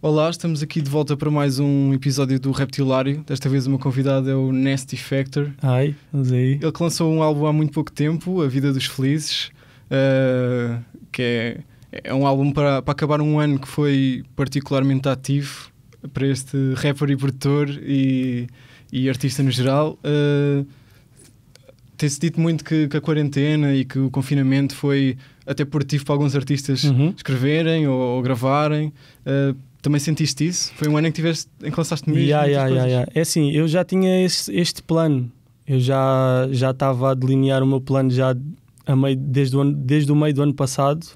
Olá, estamos aqui de volta para mais um episódio do Reptilário. Desta vez o meu convidado é o Nasty Factor. Ai, vamos aí. Ele que lançou um álbum há muito pouco tempo, A Vida dos Felizes, uh, que é, é um álbum para, para acabar um ano que foi particularmente ativo para este rapper e produtor e, e artista no geral. Uh, Tem-se dito muito que, que, a quarentena e que o confinamento foi até produtivo para alguns artistas uhum. escreverem ou, ou gravarem. Uh, também sentiste isso? Foi um ano em que, tiveste, em que lançaste mesmo? Yeah, yeah, yeah, yeah, É assim, eu já tinha este, este plano. Eu já já estava a delinear o meu plano já a meio, desde, o ano, desde o meio do ano passado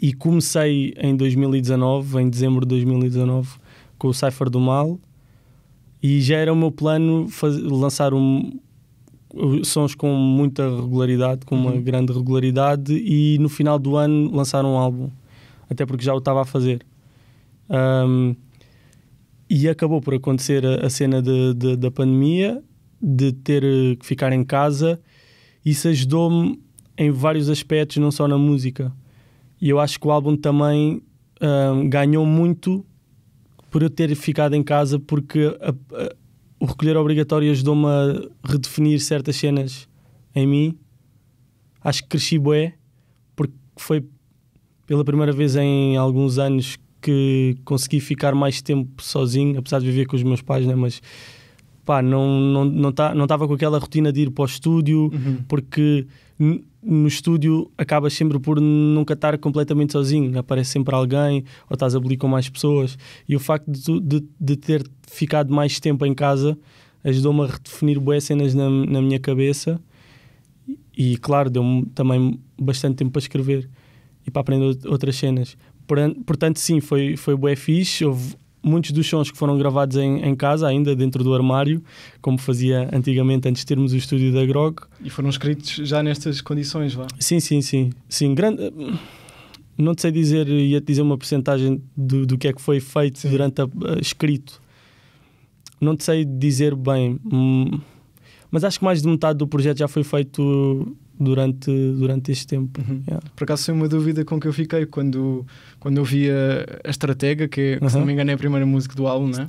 e comecei em 2019, em dezembro de 2019, com o Cypher do Mal e já era o meu plano fazer, lançar um, sons com muita regularidade, com uma uhum. grande regularidade e no final do ano lançar um álbum, até porque já o estava a fazer. Um, e acabou por acontecer a, a cena de, de, da pandemia, de ter que ficar em casa. Isso ajudou-me em vários aspectos, não só na música. E eu acho que o álbum também um, ganhou muito por eu ter ficado em casa, porque a, a, o recolher obrigatório ajudou-me a redefinir certas cenas em mim. Acho que cresci bué, porque foi pela primeira vez em alguns anos que consegui ficar mais tempo sozinho, apesar de viver com os meus pais, né? mas pá, não não não tá, não estava com aquela rotina de ir para o estúdio, uhum. porque no estúdio acabas sempre por nunca estar completamente sozinho, aparece sempre alguém ou estás a ali com mais pessoas. E o facto de, de, de ter ficado mais tempo em casa ajudou-me a redefinir boas cenas na, na minha cabeça e, claro, deu-me também bastante tempo para escrever e para aprender outras cenas. Portanto, sim, foi, foi bué fixe. Houve muitos dos sons que foram gravados em, em, casa, ainda dentro do armário, como fazia antigamente antes de termos o estúdio da Grog. E foram escritos já nestas condições, vá? Sim, sim, sim. sim grande... Não te sei dizer, ia-te dizer uma porcentagem do, do que é que foi feito sim. durante a, a, escrito. Não te sei dizer bem, hum, mas acho que mais de metade do projeto já foi feito durante, durante este tempo. Uhum. Yeah. Por acaso foi uma dúvida com que eu fiquei quando, quando eu vi a, a Estratega, que, é, uhum. se não me engano é a primeira música do álbum, né?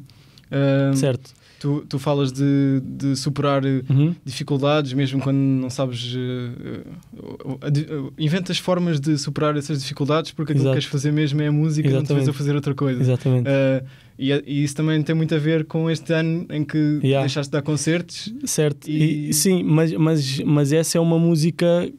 Uh, certo. Tu, tu falas de, de superar uhum. dificuldades, mesmo quando não sabes. Uh, uh, inventas formas de superar essas dificuldades porque aquilo Exato. que queres fazer mesmo é a música e não te a fazer outra coisa. Exatamente. E, e, isso também tem muito a ver com este ano em que yeah. deixaste de dar concertos. Certo, e... E, sim, mas, mas, mas essa é uma música.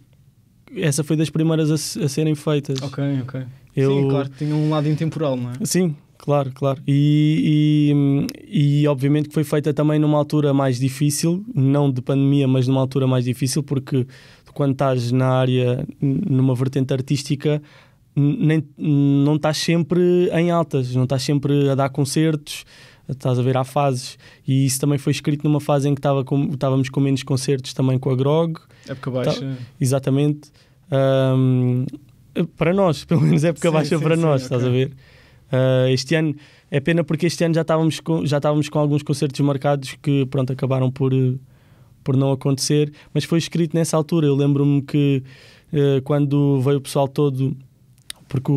Essa foi das primeiras a, a serem feitas. Ok, ok. Eu... Sim, claro, tinha um lado intemporal, não é? Sim, claro, claro. E, e, e, obviamente que foi feita também numa altura mais difícil, não de pandemia, mas numa altura mais difícil, porque quando estás na área, numa vertente artística, nem, não estás sempre em altas, não estás sempre a dar concertos, estás a ver, há fases. E isso também foi escrito numa fase em que estava com, estávamos com menos concertos também com a Grog. Época baixa. Tá, exatamente. Um, para nós, pelo menos época sim, baixa sim, para sim, nós, okay. estás a ver? Uh, este ano é pena porque este ano já estávamos com, já estávamos com alguns concertos marcados que pronto, acabaram por, por não acontecer, mas foi escrito nessa altura. Eu lembro-me que uh, quando veio o pessoal todo porque, o,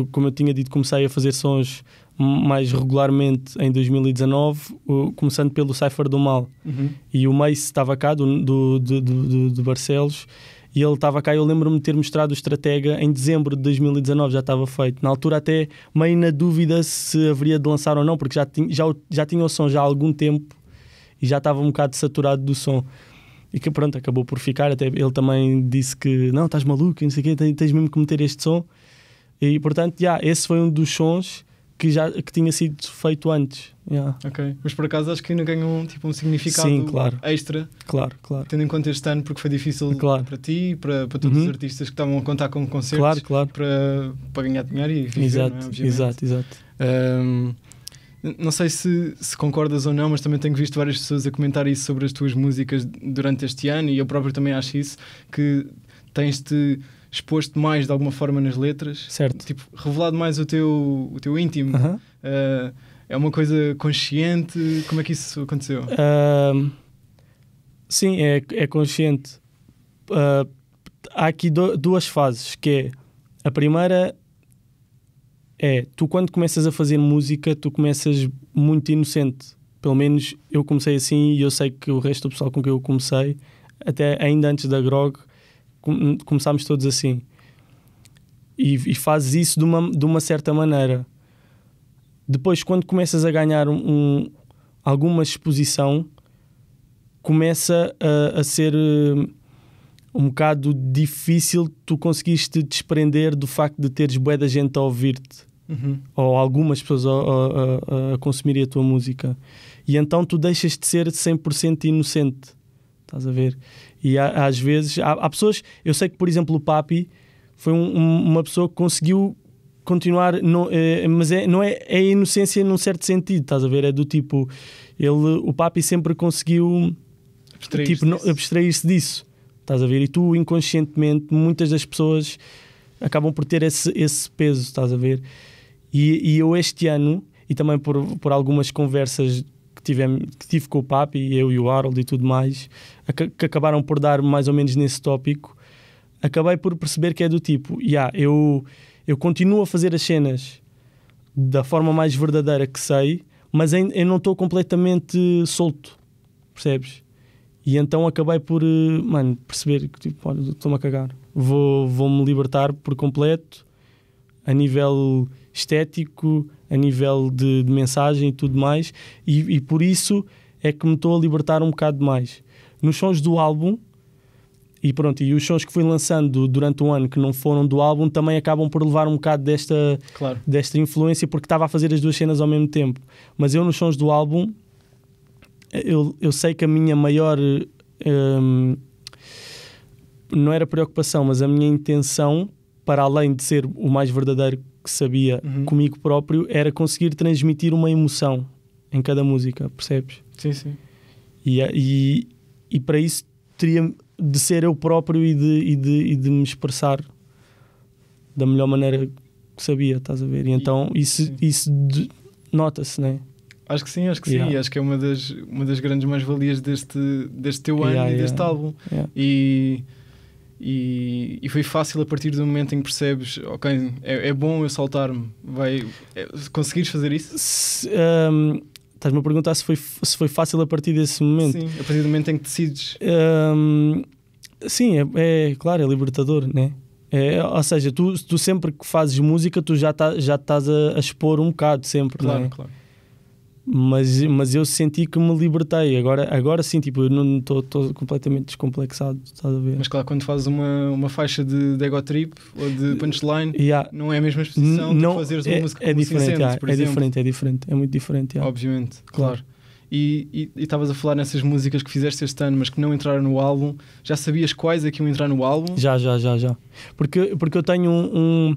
o, como eu tinha dito, comecei a fazer sons mais regularmente em 2019, o, começando pelo Cypher do Mal. Uhum. E o Mace estava cá, do, do, do, do, do Barcelos, e ele estava cá. Eu lembro-me de ter mostrado o Estratega em dezembro de 2019, já estava feito. Na altura, até meio na dúvida se haveria de lançar ou não, porque já, tinha, já, já tinha o som já há algum tempo e já estava um bocado saturado do som. E que pronto, acabou por ficar. Até ele também disse que não, estás maluco, não sei o quê, tens mesmo que meter este som. E portanto, yeah, esse foi um dos sons que já que tinha sido feito antes. Yeah. Ok, mas por acaso acho que ainda ganhou tipo, um significado Sim, claro. extra. Claro, claro. Tendo em conta este ano, porque foi difícil claro. para ti, para, para todos uhum. os artistas que estavam a contar com concertos claro, claro. Para, para ganhar dinheiro e viver, exato, é? exato, exato. Um, não sei se, se, concordas ou não, mas também tenho visto várias pessoas a comentar isso sobre as tuas músicas durante este ano e eu próprio também acho isso, que tens-te exposto mais de alguma forma nas letras, certo. tipo, revelado mais o teu, o teu íntimo. Uh -huh. uh, é uma coisa consciente? Como é que isso aconteceu? Uh, sim, é, é consciente. Uh, há aqui do, duas fases, que é a primeira é, tu quando começas a fazer música, tu começas muito inocente. Pelo menos eu comecei assim e eu sei que o resto do pessoal com quem eu comecei, até ainda antes da Grog, começámos todos assim. E, e fazes isso de uma, de uma certa maneira. Depois, quando começas a ganhar um, alguma exposição, começa a, a ser uh, um bocado difícil tu conseguiste desprender do facto de teres bué da gente a ouvir-te. Uhum. Ou algumas pessoas a, a, a, consumir a tua música. E então tu deixas de ser 100% inocente. Estás a ver? E há, às vezes há, há, pessoas. Eu sei que, por exemplo, o Papi foi um, um, uma pessoa que conseguiu continuar, não, é, mas é, não é, é inocência num certo sentido, estás a ver? É do tipo, ele, o Papi sempre conseguiu abstrair-se tipo, abstrair disso, estás a ver? E tu, inconscientemente, muitas das pessoas acabam por ter esse, esse peso, estás a ver? E, e eu este ano, e também por, por algumas conversas tivemos, que tive com o Papi, eu e o Harold e tudo mais, que acabaram por dar mais ou menos nesse tópico, acabei por perceber que é do tipo, yeah, eu, eu continuo a fazer as cenas da forma mais verdadeira que sei, mas eu não estou completamente solto, percebes? E então acabei por, eh, mano, perceber que tipo, estou-me a cagar. Vou, vou-me libertar por completo a nível estético, a nível de, de mensagem e tudo mais, e, e por isso é que me estou a libertar um bocado mais. Nos sons do álbum, e pronto, e os sons que fui lançando durante um ano que não foram do álbum também acabam por levar um bocado desta, claro. desta influência porque estava a fazer as duas cenas ao mesmo tempo. Mas eu nos sons do álbum eu, eu sei que a minha maior um, não era preocupação, mas a minha intenção, para além de ser o mais verdadeiro que sabia uhum. comigo próprio, era conseguir transmitir uma emoção em cada música, percebes? Sim, sim. E, e, e para isso teria de ser eu próprio e de, e de, e de me expressar da melhor maneira que sabia, estás a ver? E então e, isso, isso nota-se, não é? Acho que sim, acho que yeah. sim. Acho que é uma das, uma das grandes mais-valias deste, deste teu ano yeah, e deste yeah. álbum. E, e, e, foi fácil a partir do momento em que percebes, ok, é, é bom eu saltar-me. Vai, é, conseguires fazer isso? Se, um, Estás-me a perguntar se foi, se foi fácil a partir desse momento. Sim, a partir do momento em que decides. Um, sim, é, é, claro, é libertador, né? É, ou seja, tu, tu sempre que fazes música, tu já, tá, já estás a, a expor um bocado, sempre. Claro, é? claro mas, mas eu senti que me libertei. Agora, agora sim, tipo, eu não estou completamente descomplexado, estás a ver? Mas claro, quando fazes uma, uma faixa de, de ego trip ou de punchline, yeah. não é a mesma exposição não, de fazeres uma é, música é diferente, yeah, é diferente, é diferente, é muito diferente. Yeah. Obviamente, claro. claro. E estavas a falar nessas músicas que fizeste este ano, mas que não entraram no álbum. Já sabias quais é que iam entrar no álbum? Já, já, já, já. Porque, porque eu tenho um, um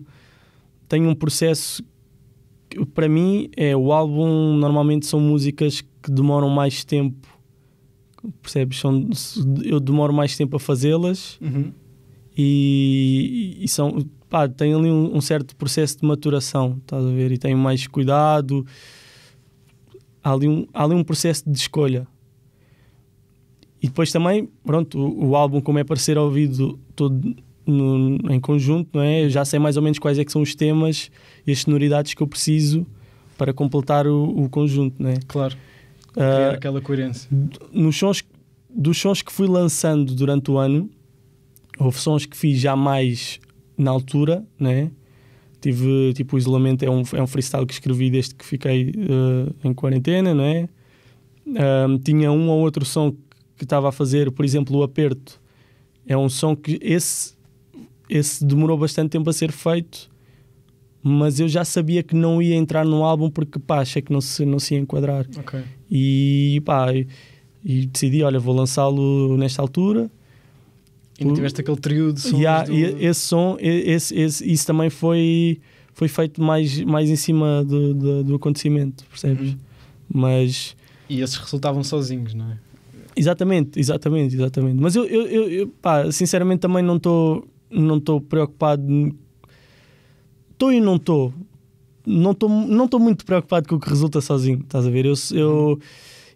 tenho um processo para mim é o álbum normalmente são músicas que demoram mais tempo percebes? São eu demoro mais tempo a fazê-las uhum. e, e, são pá, tem ali um, um, certo processo de maturação estás a ver? E tenho mais cuidado. Há ali um, há ali um processo de escolha. E depois também pronto o, o álbum como é para ser ouvido todo no, em conjunto, não é? Eu já sei mais ou menos quais é que são os temas e as sonoridades que eu preciso para completar o, o conjunto, não é? Claro. Criar uh, aquela coerência. Nos sons, dos sons que fui lançando durante o ano, houve sons que fiz já mais na altura, né? Tive, tipo, o isolamento é um, é um freestyle que escrevi desde que fiquei uh, em quarentena, não é? Uh, tinha um ou outro som que estava a fazer, por exemplo, o Aperto. É um som que esse esse demorou bastante tempo a ser feito, mas eu já sabia que não ia entrar no álbum porque pá, achei que não se, não se ia enquadrar. Okay. E pá, e, e decidi, olha, vou lançá-lo nesta altura. E não tiveste aquele trio de sons yeah, do... esse som, esse, esse, isso também foi, foi feito mais, mais em cima do, do, do acontecimento, percebes? Uhum. Mas... E esses resultavam sozinhos, não é? Exatamente, exatamente, exatamente. Mas eu, eu, eu, eu pá, sinceramente também não estou não estou preocupado. Estou e não estou. Não estou não tô muito preocupado com o que resulta sozinho, estás a ver? Eu, eu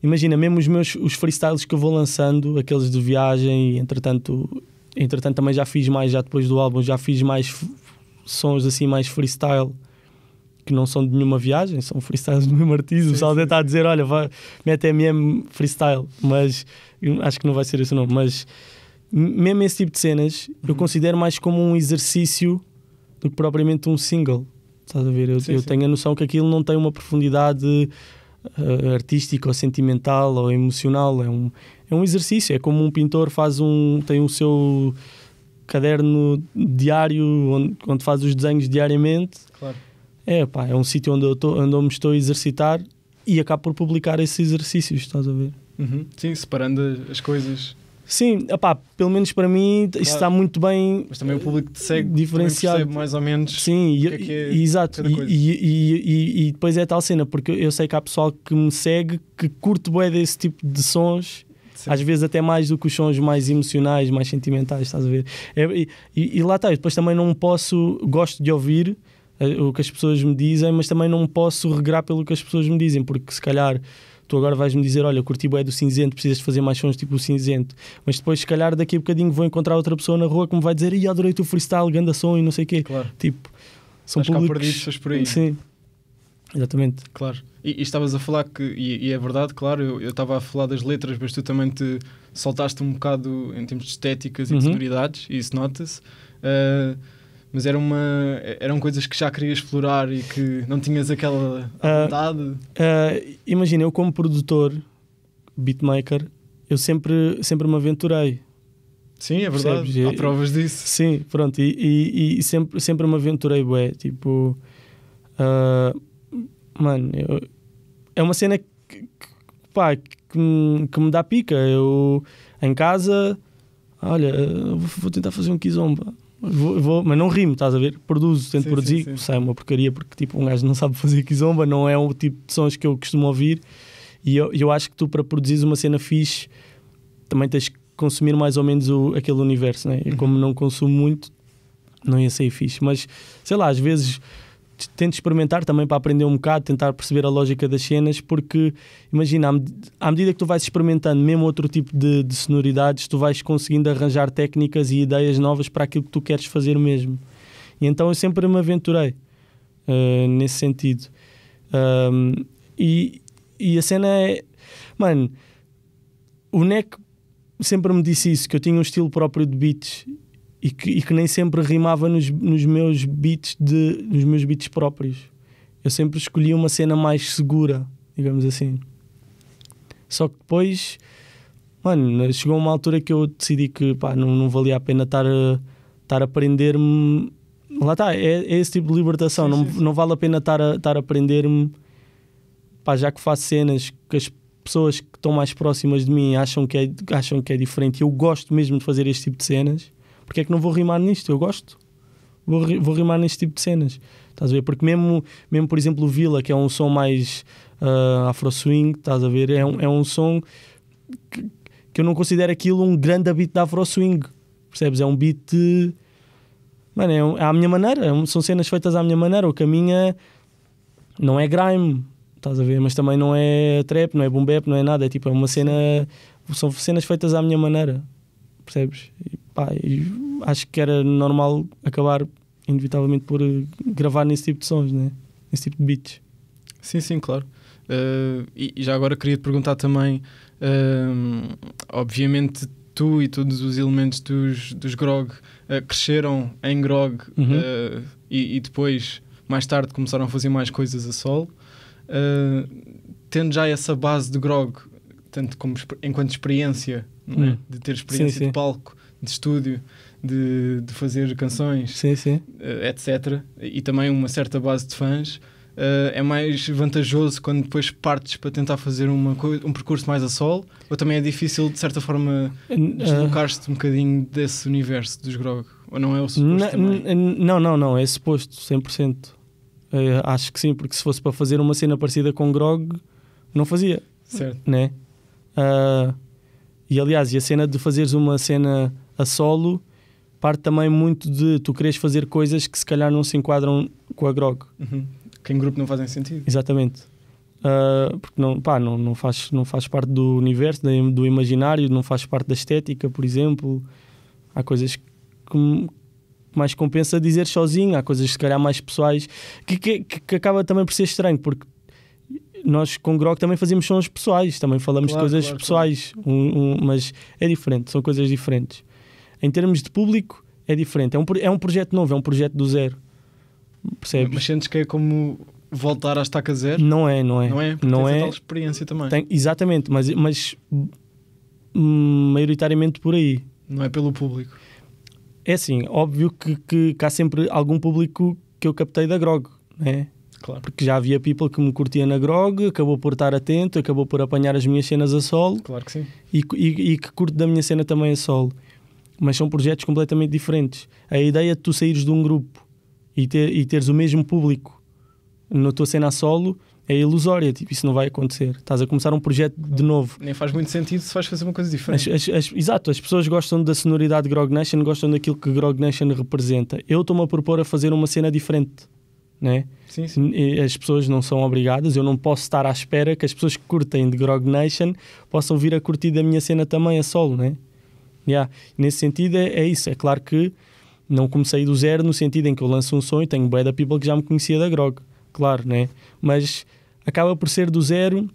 imagina, mesmo os meus os freestyles que eu vou lançando, aqueles de viagem, e entretanto, entretanto também já fiz mais, já depois do álbum, já fiz mais sons assim, mais freestyle. que não são de nenhuma viagem, são freestyles do meu artista. O Salde está a dizer: olha, vai, mete MM freestyle, mas acho que não vai ser isso, não. Mas mesmo esse tipo de cenas, uhum. eu considero mais como um exercício do que propriamente um single. Estás a ver? Eu, sim, eu sim. tenho a noção que aquilo não tem uma profundidade uh, artística ou sentimental ou emocional. É um, é um exercício. É como um pintor faz um. tem o seu caderno diário onde, onde faz os desenhos diariamente. Claro. É, pá, é um sítio onde eu, tô, onde eu me estou a exercitar e acabo por publicar esses exercícios, estás a ver? Uhum. Sim, separando as coisas. Sim, opá, pelo menos para mim isso está muito bem. Mas também o público te segue, diferenciado. mais ou menos. Sim, e, é que é exato. E, e, e, depois é tal cena, porque eu sei que há pessoal que me segue que curte bué desse tipo de sons. Sim. Às vezes até mais do que os sons mais emocionais, mais sentimentais, estás a ver? É, e, lá está, depois também não posso, gosto de ouvir eh, o que as pessoas me dizem, mas também não posso regrar pelo que as pessoas me dizem, porque se calhar tu agora vais-me dizer, olha, curti é do cinzento, precisas fazer mais sons tipo o cinzento, mas depois se calhar daqui a bocadinho vou encontrar outra pessoa na rua que me vai dizer, e adorei o teu freestyle, ganda som e não sei o quê. Claro. Tipo, são Estás públicos... por aí. Sim, exatamente. Claro. E, e estavas a falar que, e, e, é verdade, claro, eu, eu estava a falar das letras, mas tu também te soltaste um bocado em termos de estéticas e de uhum. sonoridades, e isso nota-se. Uh, mas era uma, eram coisas que já querias explorar e que não tinhas aquela ah, vontade? Uh, uh, imagina, eu como produtor, beatmaker, eu sempre, sempre me aventurei. Sim, é verdade. Percebes? Há provas disso. Sim, pronto. E, e, e sempre, sempre me aventurei, bué. Tipo, uh, mano, eu, é uma cena que, que, pá, que, me, que me dá pica. Eu, em casa, olha, vou tentar fazer um kizomba Vou, vou, mas não rimo, estás a ver? Produzo, tento sim, produzir, sim, sim. sai uma porcaria porque tipo, um gajo não sabe fazer kizomba, não é o tipo de sons que eu costumo ouvir. E eu, eu acho que tu, para produzir uma cena fixe, também tens que consumir mais ou menos o, aquele universo, né? E uhum. como não consumo muito, não ia sair fixe. Mas sei lá, às vezes tento experimentar também para aprender um bocado, tentar perceber a lógica das cenas, porque imagina, à medida que tu vais experimentando mesmo outro tipo de, de sonoridades, tu vais conseguindo arranjar técnicas e ideias novas para aquilo que tu queres fazer mesmo. E então eu sempre me aventurei uh, nesse sentido. Um, e, e a cena é, mano, o NEC sempre me disse isso, que eu tinha um estilo próprio de beats e que, e que nem sempre rimava nos, nos meus beats de, nos meus beats próprios. Eu sempre escolhia uma cena mais segura, digamos assim. Só que depois, mano, chegou uma altura que eu decidi que pá, não, não valia a pena estar a, estar a aprender-me. Lá está, é, é, esse tipo de libertação. Sim, não, sim, não vale a pena estar a, estar a aprender-me, já que faço cenas que as pessoas que estão mais próximas de mim acham que é, acham que é diferente. Eu gosto mesmo de fazer este tipo de cenas porque é que não vou rimar nisto? Eu gosto. Vou, vou rimar neste tipo de cenas. Estás a ver? Porque mesmo, mesmo por exemplo, o Vila, que é um som mais uh, afro-swing, estás a ver? É um, é um som que, que eu não considero aquilo um grande beat da afro-swing. Percebes? É um beat. Mano, é, um, é à minha maneira. É são cenas feitas à minha maneira. O caminho não é grime, estás a ver? Mas também não é trap, não é boom bap, não é nada. É tipo, é uma cena. São cenas feitas à minha maneira. Percebes? Pá, acho que era normal acabar inevitavelmente por eh, gravar nesse tipo de sons, né? nesse tipo de beats. Sim, sim, claro. Uh, e, e, já agora queria te perguntar também, uh, obviamente tu e todos os elementos dos, dos Grog uh, cresceram em Grog uhum. e, e, depois, mais tarde, começaram a fazer mais coisas a solo. tendo já essa base de Grog, tanto como enquanto experiência, é? uhum. de ter experiência sim, sim. de palco, de estúdio, de, de fazer canções, sim, sim. Uh, etc. E também uma certa base de fãs. Uh, é mais vantajoso quando depois partes para tentar fazer uma um percurso mais a solo? Ou também é difícil, de certa forma, deslocar-te um bocadinho desse universo dos Grog? Ou não é o suposto? Não, não, não, é suposto, 100%. Uh, acho que sim, porque se fosse para fazer uma cena parecida com Grog, não fazia. Certo. Né? Uh, e aliás, e a cena de fazeres uma cena a solo parte também muito de tu queres fazer coisas que se calhar não se enquadram com a grog. Uhum. Que em grupo não fazem sentido. Exatamente. Uh, porque não, pá, não, não, faz, não faz parte do universo, do imaginário, não faz parte da estética, por exemplo. Há coisas que, mais compensa dizer sozinho. Há coisas, se calhar, mais pessoais que, que, que acaba também por ser estranho, porque nós com Grog também fazemos sons pessoais, também falamos Claro, de coisas claro, pessoais, um- um- mas é diferente, são coisas diferentes. Em termos de público, é diferente. É um, é um projeto novo, é um projeto do zero. Percebes? Mas sentes que é como voltar à estaca zero? Não é, não é. Não é? Porque Não é. tal experiência também. Tem- exatamente, mas, mas maioritariamente por aí. Não é pelo público. É assim, óbvio que, que, que há sempre algum público que eu captei da Grog, né? Claro. porque já havia people que me curtia na Grog, acabou por estar atento, acabou por apanhar as minhas cenas a solo Claro que sim. e, e, e que curte da minha cena também a solo. Mas são projetos completamente diferentes. A ideia de tu saíres de um grupo e, ter, e teres o mesmo público na tua cena a solo é ilusória, tipo, isso não vai acontecer. Estás a começar um projeto de novo. Nem faz muito sentido se vais fazer uma coisa As, diferente. as- as- exato, as pessoas gostam da sonoridade de Grog Nation, gostam daquilo que Grog Nation representa. Eu estou-me a propor a fazer uma cena diferente. Né? Sim, sim. As pessoas não são obrigadas, eu não posso estar à espera que as pessoas que curtem de Grog Nation possam vir a curtir da minha cena também a solo. Né? Yeah. Nesse sentido, é, é isso. É claro que não comecei do zero, no sentido em que eu lanço um som e tenho bué da people que já me conhecia da Grog, claro, né? mas acaba por ser do zero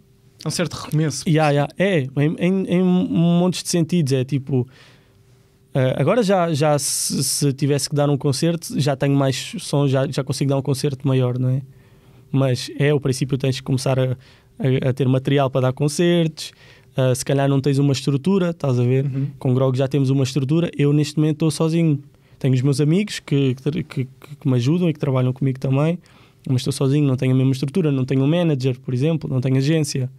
É um certo recomeço. Yeah, yeah. É, em, em, em montes de sentidos. É tipo. eh, agora já, já se, se tivesse que dar um concerto, já tenho mais som, já, já consigo dar um concerto maior, não é? Mas é o princípio, tens que começar a, a, a ter material para dar concertos. Eh, se calhar não tens uma estrutura, estás a ver? Uhum. Com Grog já temos uma estrutura. Eu neste momento estou sozinho. Tenho os meus amigos que, que, que- que me ajudam e que trabalham comigo também, mas estou sozinho, não tenho a mesma estrutura, não tenho um manager, por exemplo, não tenho agência,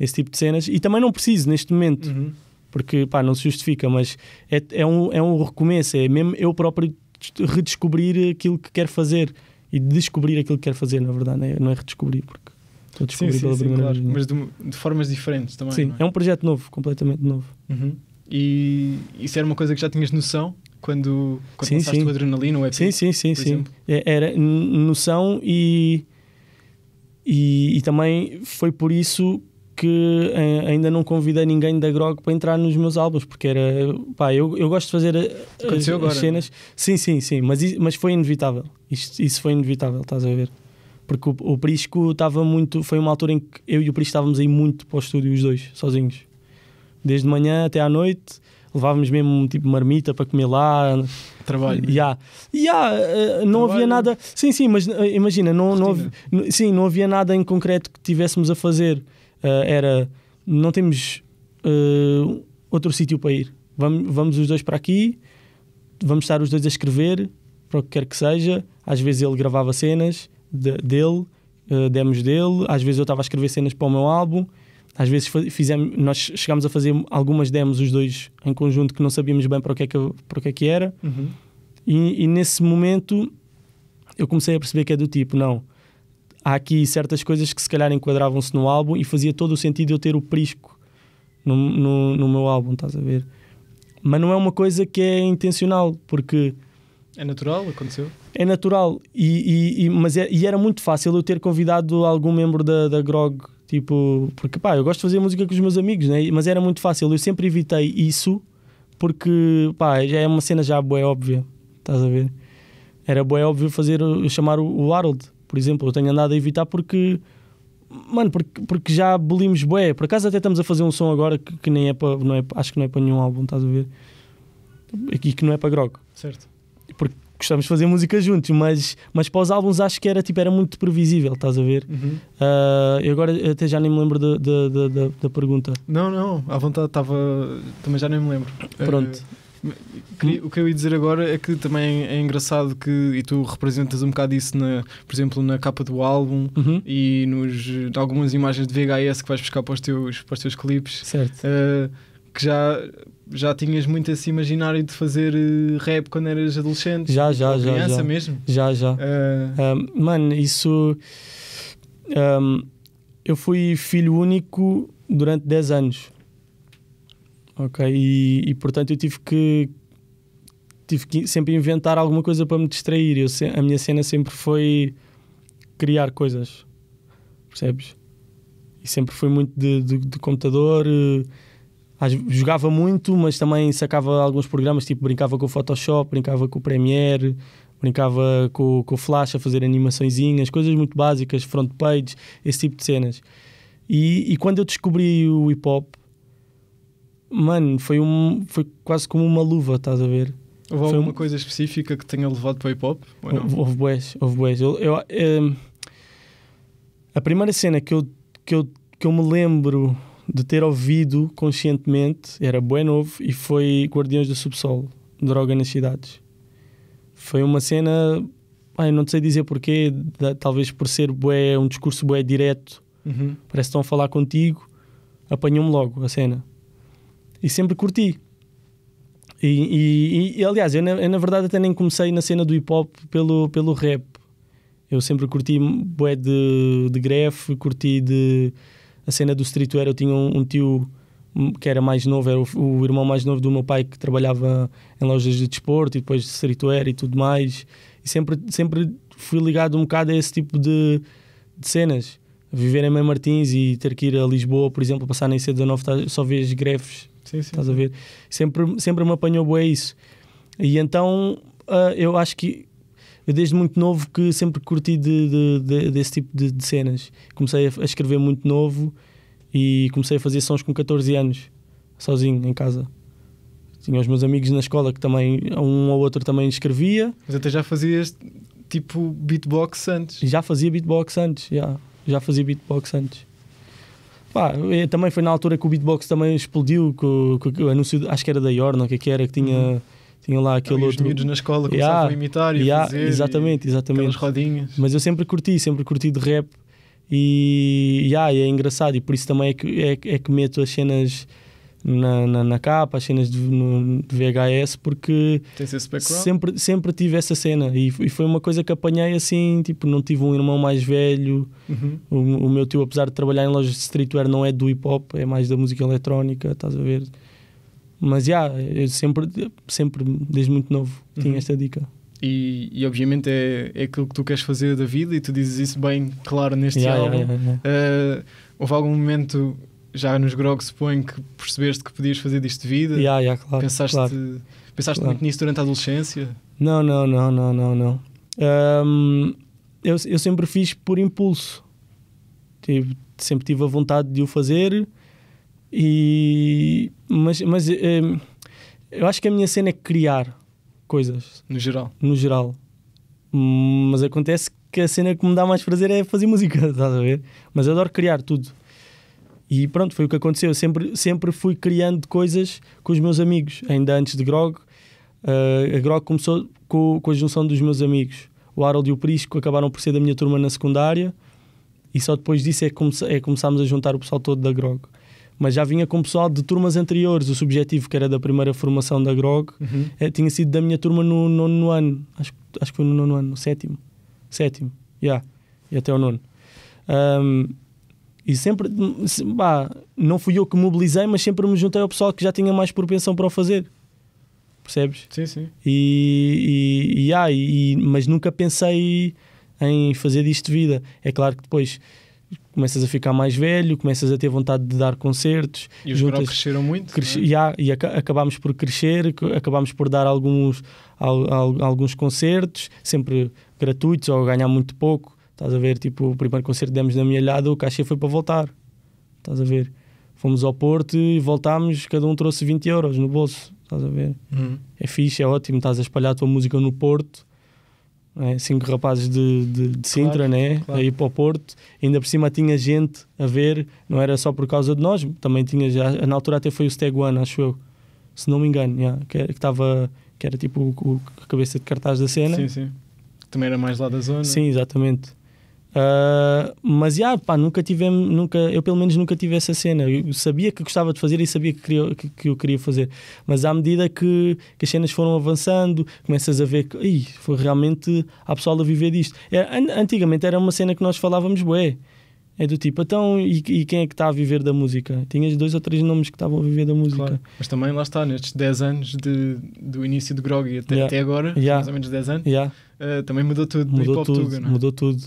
esse tipo de cenas. E também não preciso neste momento, Uhum. porque pá, não se justifica, mas é, é, um, é um recomeço, é mesmo eu próprio redescobrir aquilo que quero fazer e descobrir aquilo que quero fazer, na verdade, não é, não é redescobrir, porque estou a Sim, descobrir sim, pela sim, primeira claro. vez. é? Mas de, de formas diferentes também. Sim, não é um projeto novo, completamente novo. Uhum. E isso era uma coisa que já tinhas noção quando, quando Sim, lançaste sim. o Adrenalina, o EP? Sim, sim, sim, sim. É- Era noção e, e, e também foi por isso que eh, ainda não convidei ninguém da Grog para entrar nos meus álbuns, porque era pá, eu, eu gosto de fazer a- as, as cenas. Sim, sim, sim, mas, mas foi inevitável. Isto- isso foi inevitável, estás a ver? Porque o, o Prisco estava muito. Foi uma altura em que eu e o Prisco estávamos aí muito para o estúdio, os dois, sozinhos. Desde manhã até à noite, levávamos mesmo tipo marmita para comer lá, Trabalho. Ya. Ya, eh, não Trabalho. havia nada. Sim, sim, mas eh, imagina, não, não, havia- sim, não havia nada em concreto que tivéssemos a fazer. Eh, era, não temos eh, outro sítio para ir. Vamos, vamos os dois para aqui, vamos estar os dois a escrever, para o que quer que seja. Às vezes ele gravava cenas de- dele, eh, demos dele, às vezes eu estava a escrever cenas para o meu álbum. Às vezes fizemos, nós chegámos a fazer algumas demos os dois em conjunto que não sabíamos bem para o que é que, para o que, é que era. Uhum. E, e nesse momento eu comecei a perceber que é do tipo, não, há aqui certas coisas que se calhar enquadravam-se no álbum e fazia todo o sentido eu ter o prisco no, no, no meu álbum, estás a ver? Mas não é uma coisa que é intencional, porque É natural? Aconteceu? É natural, e, e, e- mas é- e era muito fácil eu ter convidado algum membro da, da Grog, tipo, porque pá, eu gosto de fazer música com os meus amigos, né? mas era muito fácil, eu sempre evitei isso, porque pá, já é uma cena já boa óbvia, estás a ver? Era boa óbvio fazer, chamar o, o Harold, por exemplo, eu tenho andado a evitar porque, mano, porque, porque já abolimos bué, por acaso até estamos a fazer um som agora que, que nem é para, não é, acho que não é para nenhum álbum, estás a ver? E que não é para Grog Certo. Gostamos de fazer música juntos, mas, mas para os álbuns acho que era, tipo, era muito previsível, estás a ver? Uhum. Ah, eu agora até já nem me lembro da, da, da, da- da pergunta. Não, não, à vontade estava. Também já nem me lembro. Pronto. Queria- o que eu ia dizer agora é que também é engraçado que, e tu representas um bocado isso, na, por exemplo, na capa do álbum Uhum. e nos, em algumas imagens de VHS que vais buscar para os teus, para os teus clipes, Certo. eh, que já, já tinhas muito esse imaginário de fazer eh, rap quando eras adolescente, Já, já, já, criança já. mesmo. Já, já. Eh, Ah, mano, isso. ahm, eu fui filho único durante 10 anos. Ok? E, e, portanto eu tive que. Tive que sempre inventar alguma coisa para me distrair. Eu, a minha cena sempre foi criar coisas. Percebes? E sempre foi muito de, de- de computador. eh, às- jogava muito, mas também sacava alguns programas, tipo brincava com o Photoshop, brincava com o Premiere, brincava com, com o Flash a fazer animaçõezinhas, coisas muito básicas, front page, esse tipo de cenas. E, e quando eu descobri o hip hop, mano, foi, um, foi quase como uma luva, estás a ver? Houve Foi alguma um- coisa específica que tenha levado para o hip hop? Houve houve bués, houve. Eu, eu, em, a primeira cena que eu, que, eu, que eu me lembro de ter ouvido conscientemente era bué novo e foi Guardiões do Subsolo, Droga nas Cidades. Foi uma cena, ai, não sei dizer porquê, da- talvez por ser bué, um discurso bué direto, Uhum. parece que estão a falar contigo, apanhou-me logo a cena. E sempre curti. E, e- e, aliás, eu na, eu na verdade até nem comecei na cena do hip hop pelo, pelo rap. Eu sempre curti bué de, de gref, curti de a cena do streetwear. Eu tinha um, um tio que era mais novo, era o, o irmão mais novo do meu pai que trabalhava em lojas de desporto e depois de streetwear e tudo mais. E sempre, sempre fui ligado um bocado a esse tipo de, de cenas. Viver em Mãe Martins e ter que ir a Lisboa, por exemplo, passar na IC19, tá- só vês greves Sim, sim. Estás a ver? Sempre, sempre me apanhou bué isso. E então ah, eu acho que eu desde muito novo que sempre curti de, de- de- desse tipo de, cenas. Comecei a, escrever muito novo e comecei a fazer sons com 14 anos, sozinho, em casa. Tinha os meus amigos na escola que também, um ou outro também escrevia. Mas até já fazias tipo beatbox antes. Já fazia beatbox antes, já, já fazia beatbox antes. Pá, também foi na altura que o beatbox também explodiu, com, o anúncio, acho que era da Yorn, o que é que era, que tinha, tinha lá aquele e os outro. miúdos na escola Yeah. começavam a imitar e a Yeah, fazer. exatamente, exatamente. Aquelas rodinhas. Mas eu sempre curti, sempre curti de rap e, yeah, é engraçado e por isso também é que, é, é que meto as cenas na, na, na capa, as cenas de, no, de VHS, porque sempre, sempre tive essa cena e, e foi uma coisa que apanhei assim, tipo, não tive um irmão mais velho, Uhum. o, o meu tio, apesar de trabalhar em lojas de streetwear, não é do hip hop, é mais da música eletrónica, estás a ver? Mas já, eu sempre, sempre, desde muito novo, tinha Uhum. esta dica. E, e obviamente é, é aquilo que tu queres fazer da vida e tu dizes isso bem claro neste Yeah, álbum. yeah, yeah, yeah. Uh, houve algum momento já nos grog suponho que percebeste que podias fazer disto de vida? Yeah, yeah, claro, pensaste claro. pensaste Claro. muito nisso durante a adolescência? Não, não, não, não, não, não. Ahm, eu, eu sempre fiz por impulso. Tive- sempre tive a vontade de o fazer e mas, mas ahm, eu acho que a minha cena é criar coisas, No geral. no geral. Mas acontece que a cena que me dá mais prazer é fazer música, estás a ver? Mas eu adoro criar tudo. E pronto, foi o que aconteceu. Eu sempre, sempre fui criando coisas com os meus amigos, ainda antes de Grog. Uh, a Grog começou com, com a junção dos meus amigos. O Harold e o Prisco acabaram por ser da minha turma na secundária e só depois disso é que, come, é que começámos a juntar o pessoal todo da Grog. Mas já vinha com o pessoal de turmas anteriores. O subjetivo, que era da primeira formação da Grog, Uhum. eh, tinha sido da minha turma no nono ano. Acho, acho que foi no nono ano, no sétimo. Sétimo, já. E até o nono. Ahm, e sempre, se- pá, não fui eu que mobilizei, mas sempre me juntei ao pessoal que já tinha mais propensão para o fazer. Percebes? Sim, sim. E, e, e, ah, e- mas nunca pensei em fazer disto de vida. É claro que depois começas a ficar mais velho, começas a ter vontade de dar concertos, E os juntas- cresceram muito? Cresce- é? yeah, e aca- acabámos por crescer, acabámos por dar alguns, al- al- alguns concertos, sempre gratuitos ou ganhar muito pouco. Estás a ver? Tipo, o primeiro concerto demos na minha olhada, o cachê foi para voltar. Estás a ver? Fomos ao Porto e voltámos, cada um trouxe 20 euros no bolso. Estás a ver? Uhum. É fixe, é ótimo, estás a espalhar a tua música no Porto. É? Cinco rapazes de, de, de Sintra, né? claro. a ir para o Porto. Ainda por cima tinha gente a ver, não era só por causa de nós, também tinha já. Na altura até foi o One, acho eu, se não me engano, yeah, que, era- que, estava, que era tipo o, o- a cabeça de cartaz da cena. Sim, sim. Também era mais lá da zona. Sim, exatamente. Ah, mas já, pá, nunca tivemos, nunca, eu pelo menos nunca tive essa cena. Eu sabia que gostava de fazer e sabia que, queria, que, que eu queria fazer. Mas à medida que, que as cenas foram avançando, começas a ver que "Ih, foi realmente há pessoal a viver disto. Era- an- antigamente era uma cena que nós falávamos, bué. É do tipo, então, e, e quem é que está a viver da música? Tinhas dois ou três nomes que estavam a viver da música. Claro. Mas também lá está, nestes 10 anos de, do início de Grog até, Yeah. até agora, Yeah. mais ou menos 10 anos, Yeah. uh, também mudou tudo. do mudou tudo, tuga, é? mudou tudo.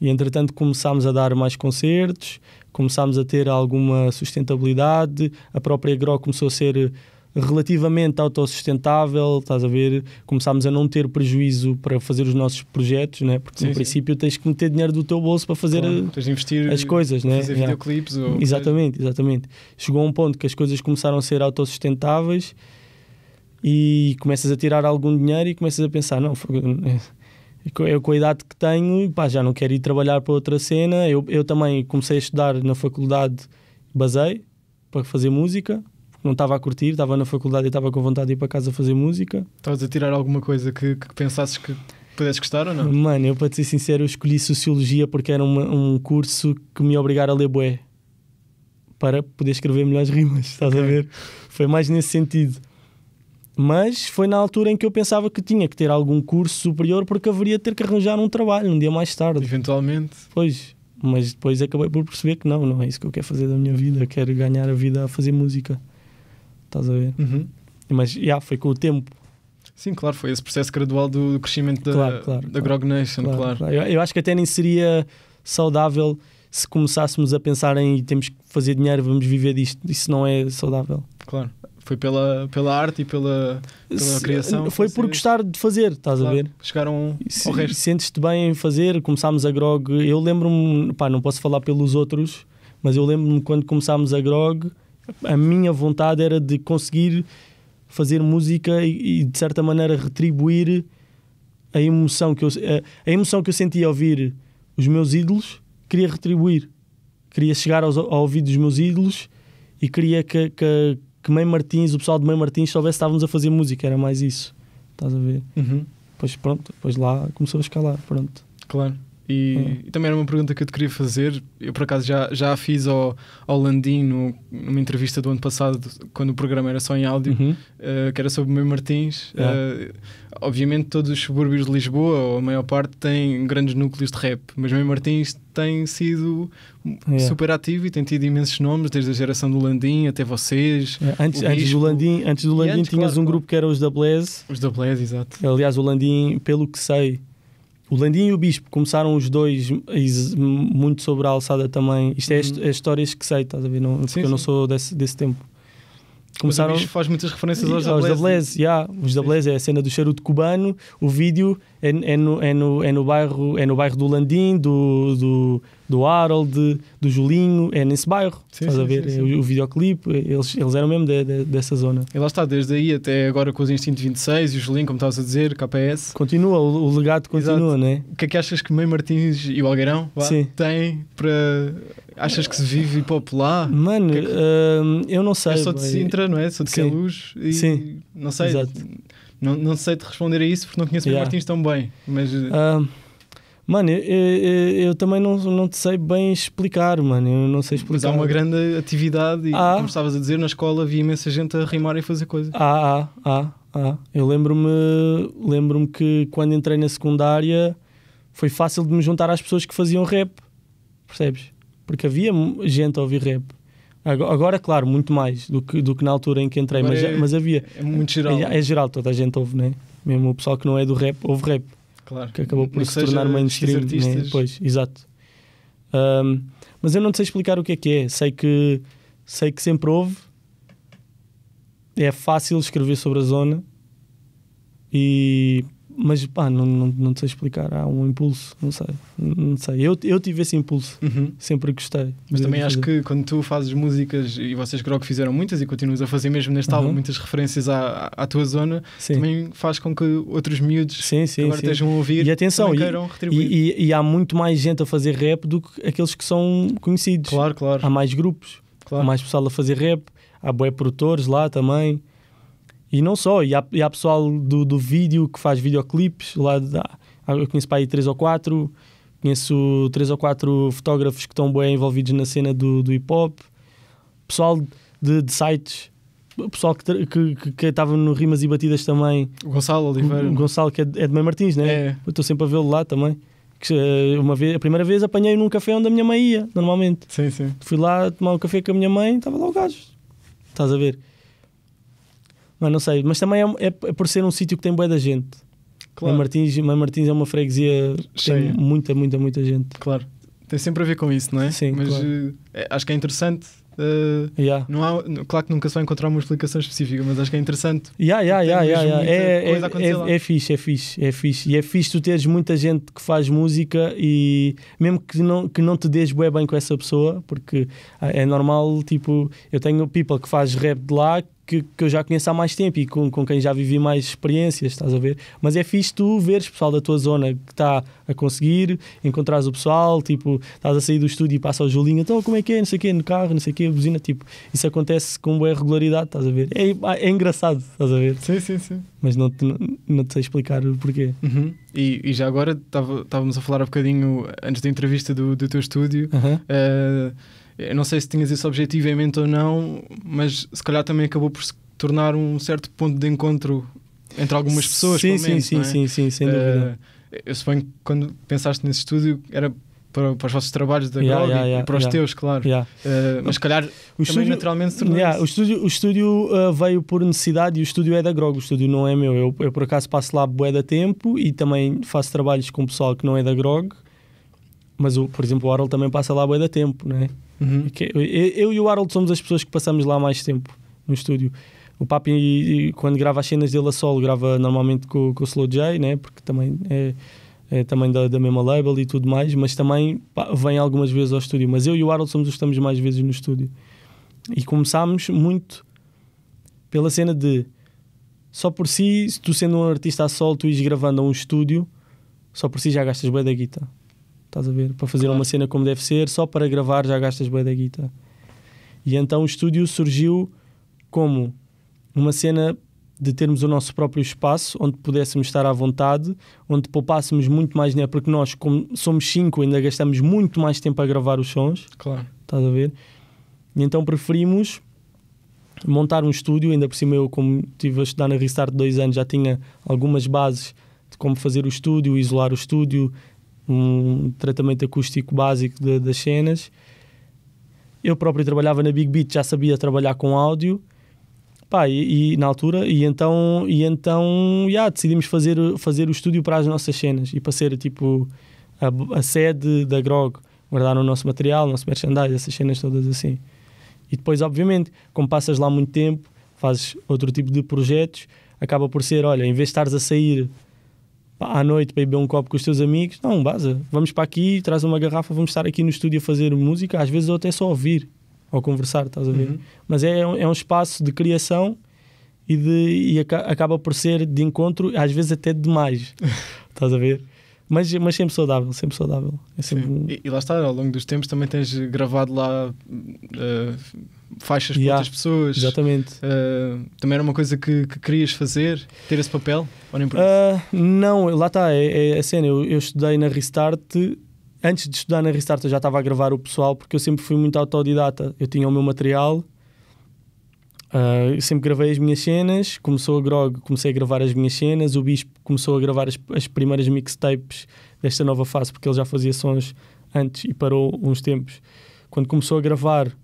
E entretanto começámos a dar mais concertos, começámos a ter alguma sustentabilidade, a própria Gro começou a ser relativamente autossustentável, estás a ver? Começámos a não ter prejuízo para fazer os nossos projetos, né? porque Sim, no sim. princípio tens que meter dinheiro do teu bolso para fazer Claro, a- investir as coisas, né? fazer Yeah. videoclipes ou Exatamente, exatamente. Chegou a um ponto que as coisas começaram a ser autossustentáveis e começas a tirar algum dinheiro e começas a pensar, não, é, eu com a idade que tenho, pá, já não quero ir trabalhar para outra cena. Eu, eu também comecei a estudar na faculdade, basei para fazer música, não estava a curtir, estava na faculdade e estava com vontade de ir para casa fazer música. Estavas a tirar alguma coisa que, que pensasses que pudesses gostar ou não? Mano, eu para te ser sincero, escolhi Sociologia porque era uma- um curso que me ia obrigar a ler bué para poder escrever melhores rimas, estás a Ok. ver? Foi mais nesse sentido. Mas foi na altura em que eu pensava que tinha que ter algum curso superior porque haveria de ter que arranjar um trabalho um dia mais tarde. Eventualmente. Pois, mas depois acabei por perceber que não, não é isso que eu quero fazer da minha vida, quero ganhar a vida a fazer música. Estás a ver? Uhum. Mas já, foi com o tempo. Sim, claro, foi esse processo gradual do, do crescimento da, Claro, claro, da claro. Grog Nation, claro. Claro, claro. Eu, eu acho que até nem seria saudável se começássemos a pensar em temos que fazer dinheiro, vamos viver disto. Isso não é saudável. claro. Foi pela, pela arte e pela, pela Se- criação. Foi por gostar de fazer, estás a claro, ver? Chegaram se- ao resto. Sentes-te bem em fazer, começámos a grog. Eu lembro-me, pá, não posso falar pelos outros, mas eu lembro-me quando começámos a grog, a minha vontade era de conseguir fazer música e, e, de certa maneira retribuir a emoção que eu a, a emoção que eu sentia ao ouvir os meus ídolos, queria retribuir. Queria chegar aos, ao ouvido dos meus ídolos e queria que, que, que Mãe Martins, o pessoal de Mãe Martins, soubesse que estávamos a fazer música, era mais isso. Estás a ver? Uhum, Depois pronto, depois lá começou a escalar, pronto. claro. E, Hum. e também era uma pergunta que eu te queria fazer. Eu, por acaso, já, já a fiz ao, ao Landim no- numa entrevista do ano passado, quando o programa era só em áudio. Uhum. Uh, que era sobre o Meio Martins. Yeah. Uh, obviamente, todos os subúrbios de Lisboa, ou a maior parte, têm grandes núcleos de rap, mas Meio Martins tem sido Yeah. super ativo e tem tido imensos nomes, desde a geração do Landim até vocês, É, Antes, antes do Landim, antes do Landim antes, tinhas claro, um claro. grupo que era os da Blaze. os da Blaze, exato. Aliás, o Landim, pelo que sei, o Landim e o Bispo começaram os dois is- muito sobre a alçada também. Isto é, Uhum. é histórias que sei, estás a ver? Não, porque Sim, eu não sim. sou desse, desse tempo. Começaram... Mas o bicho faz muitas referências aos, aos da da Blaze. Blaze, yeah, os da Sim. Blaze é a cena do charuto cubano. O vídeo é, é, no, é, no, é, no bairro, é no bairro do Landim, do, do, do Harold, do Julinho, é nesse bairro. Sim, estás a sim, ver? sim, É sim. O, o videoclipe, eles, eles eram mesmo de- de- dessa zona. E lá está, desde aí até agora com os Instinto 26 e o Julinho, como estavas a dizer, KPS. Continua, o, o legado continua, né? O que é que achas que Meio Martins e o Algueirão vá, têm para. Achas que se vive hip hop lá? Mano, que é que- hum, eu não sei. Eu sou de. Sintra, não é? Sou de. Queluz e Sim. não sei. Exato. Não, não sei te responder a isso porque não conheço o Yeah. Martins tão bem. Mas uh, mano, eu, eu- eu também não, não te sei bem explicar, mano. Eu não sei explicar. mas há uma grande atividade e, Ah. como estavas a dizer, na escola havia imensa gente a rimar e fazer coisas. Ah, ah, ah, ah. Eu lembro-me lembro que quando entrei na secundária foi fácil de me juntar às pessoas que faziam rap. Percebes? Porque havia gente a ouvir rap. Agora, claro, muito mais do que, do que na altura em que entrei, mas, é- mas havia. É muito geral. É, é geral, toda a gente ouve, né? Mesmo o pessoal que não é do rap, ouve rap. Claro. que acabou por se tornar mainstream. Né? Pois, exato. Ahm, mas eu não sei explicar o que é que é. Sei que, sei que sempre houve. É fácil escrever sobre a zona. E, mas pá, não, não, não te sei explicar. Há um impulso, não sei. Não sei. Eu, eu tive esse impulso. Uhum. Sempre gostei. Mas também acho que quando tu fazes músicas e vocês Grog fizeram muitas e continuas a fazer mesmo neste Uhum. álbum muitas referências à, à tua zona, Sim, também faz com que outros miúdos sim, que sim. agora sim. estejam a ouvir E atenção, e- queiram retribuir. E, e- e há muito mais gente a fazer rap do que aqueles que são conhecidos. Claro, claro. Há mais grupos. claro. há mais pessoal a fazer rap, há bué produtores lá também. E não só, e há, e há pessoal do, do vídeo que faz videoclipes, lá de- há- eu conheço para aí três ou quatro, conheço três ou quatro fotógrafos que estão bem envolvidos na cena do, do hip hop, pessoal de, de sites, pessoal que que que- estava no Rimas e Batidas também, O Gonçalo Oliveira. o Gonçalo que é de, é de Mãe Martins, né? É, Eu estou sempre a vê-lo lá também. Que, eh, uma vez, a primeira vez apanhei num café onde a minha mãe ia, normalmente. sim, sim. Fui lá tomar um café com a minha mãe, estava lá o gajo. Estás a ver? Mas não sei, mas também é, é- é por ser um sítio que tem boa da gente. Claro. Martins, Martins é uma freguesia que tem Cheia. muita, muita, muita gente. Claro. Tem sempre a ver com isso, não é? Sim, Mas claro. eh, acho que é interessante. eh, Yeah. não há, claro que nunca se vai encontrar uma explicação específica, mas acho que é interessante. Yeah, yeah, yeah, yeah, yeah. É, é, é, é fixe, é fixe, é fixe. E é fixe tu teres muita gente que faz música e mesmo que não, que não te bué bem com essa pessoa, porque ah, é normal, tipo, eu tenho people que faz rap de lá que, que eu já conheço há mais tempo e com, com quem já vivi mais experiências, estás a ver? Mas é fixe tu veres pessoal da tua zona que está a conseguir, encontrares o pessoal, tipo, estás a sair do estúdio e passa o Julinho, então como é que é, não sei o quê, no carro, não sei o quê, buzina, tipo, isso acontece com boa regularidade, estás a ver? É, é engraçado, estás a ver? Sim, sim, sim. Mas não te, não, não te sei explicar o porquê. Uhum. E, e já agora estávamos a falar há bocadinho antes da entrevista do, do teu estúdio. Aham. eh, eu não sei se tinhas esse objetivo em mente ou não, mas se calhar também acabou por se tornar um certo ponto de encontro entre algumas pessoas. Sim, sim, menos, sim, é? sim, sim, sem dúvida. Eh, eu suponho que quando pensaste nesse estúdio era para, para os vossos trabalhos da Yeah, Grog yeah, e yeah, para os teus, claro. Eh, mas se calhar O estúdio, naturalmente se o isso. estúdio, o estúdio uh, veio por necessidade e o estúdio é da Grog, o estúdio não é meu. Eu, eu por acaso passo lá bué da tempo e também faço trabalhos com pessoal que não é da Grog, mas o, por exemplo o Harold também passa lá bué da tempo, não é? Uhum. Eu, e o Harold somos as pessoas que passamos lá mais tempo no estúdio. O Papi, quando grava as cenas dele a solo, grava normalmente com, com o Slow J, né? porque também é, é também da, da mesma label e tudo mais, mas também pá, vem algumas vezes ao estúdio. Mas eu e o Harold somos os que estamos mais vezes no estúdio. E começámos muito pela cena de só por si, se tu sendo um artista a solo, tu ires gravando a um estúdio, só por si já gastas bué da guita. Estás a ver? Para fazer Claro. uma cena como deve ser, só para gravar já gastas bué da guita. E então o estúdio surgiu como uma cena de termos o nosso próprio espaço onde pudéssemos estar à vontade, onde poupássemos muito mais dinheiro, porque nós, como somos cinco, ainda gastamos muito mais tempo a gravar os sons, Claro. estás a ver? E então preferimos montar um estúdio, ainda por cima eu, como estive a estudar na Restart dois anos, já tinha algumas bases de como fazer o estúdio, isolar o estúdio, um tratamento acústico básico de- das cenas. Eu próprio trabalhava na Big Beat, já sabia trabalhar com áudio, pá, e, e na altura, e então, e então yeah, decidimos fazer, fazer o estúdio para as nossas cenas e para ser tipo a, a sede da Grog, guardar o nosso material, o nosso merchandise, essas cenas todas assim. E depois, obviamente, como passas lá muito tempo, fazes outro tipo de projetos, acaba por ser, olha, em vez de estares a sair pá, à noite para ir beber um copo com os teus amigos, não, baza, vamos para aqui, traz uma garrafa, vamos estar aqui no estúdio a fazer música, às vezes ou até só ouvir ou conversar, estás a ver? Uhum. Mas é, um- é um espaço de criação e, de, e aca- acaba por ser de encontro, às vezes até demais, estás a ver? Mas, mas sempre saudável, sempre saudável. É sempre um- E, e lá está, ao longo dos tempos também tens gravado lá eh, faixas para Yeah, outras pessoas. Exatamente. Eh, também era uma coisa que, que querias fazer, ter esse papel? Ou nem por? Ah, não, lá está, é, é a cena. Eu, eu estudei na Restart. Antes de estudar na Restart, eu já estava a gravar o pessoal porque eu sempre fui muito autodidata. Eu tinha o meu material, eu sempre gravei as minhas cenas. Começou a Grog, comecei a gravar as minhas cenas. O Bispo começou a gravar as, as primeiras mixtapes desta nova fase porque ele já fazia sons antes e parou uns tempos. Quando começou a gravar,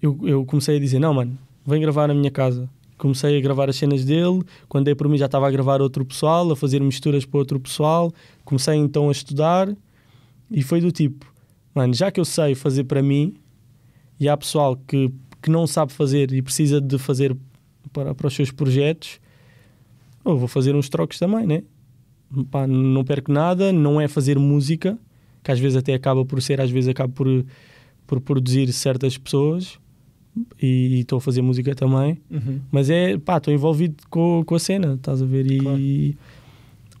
eu, eu comecei a dizer: Não, mano, vem gravar na minha casa. Comecei a gravar as cenas dele. Quando dei por mim, já estava a gravar outro pessoal, a fazer misturas para outro pessoal. Comecei então a estudar e foi do tipo: Mano, já que eu sei fazer para mim e há pessoal que, que não sabe fazer e precisa de fazer para, para os seus projetos, vou fazer uns trocos também, né? Pá, não perco nada, não é fazer música, que às vezes até acaba por ser, às vezes acaba por, por produzir certas pessoas e estou a fazer música também, Uhum. mas é pá, estou envolvido com, com a cena, estás a ver? E Claro.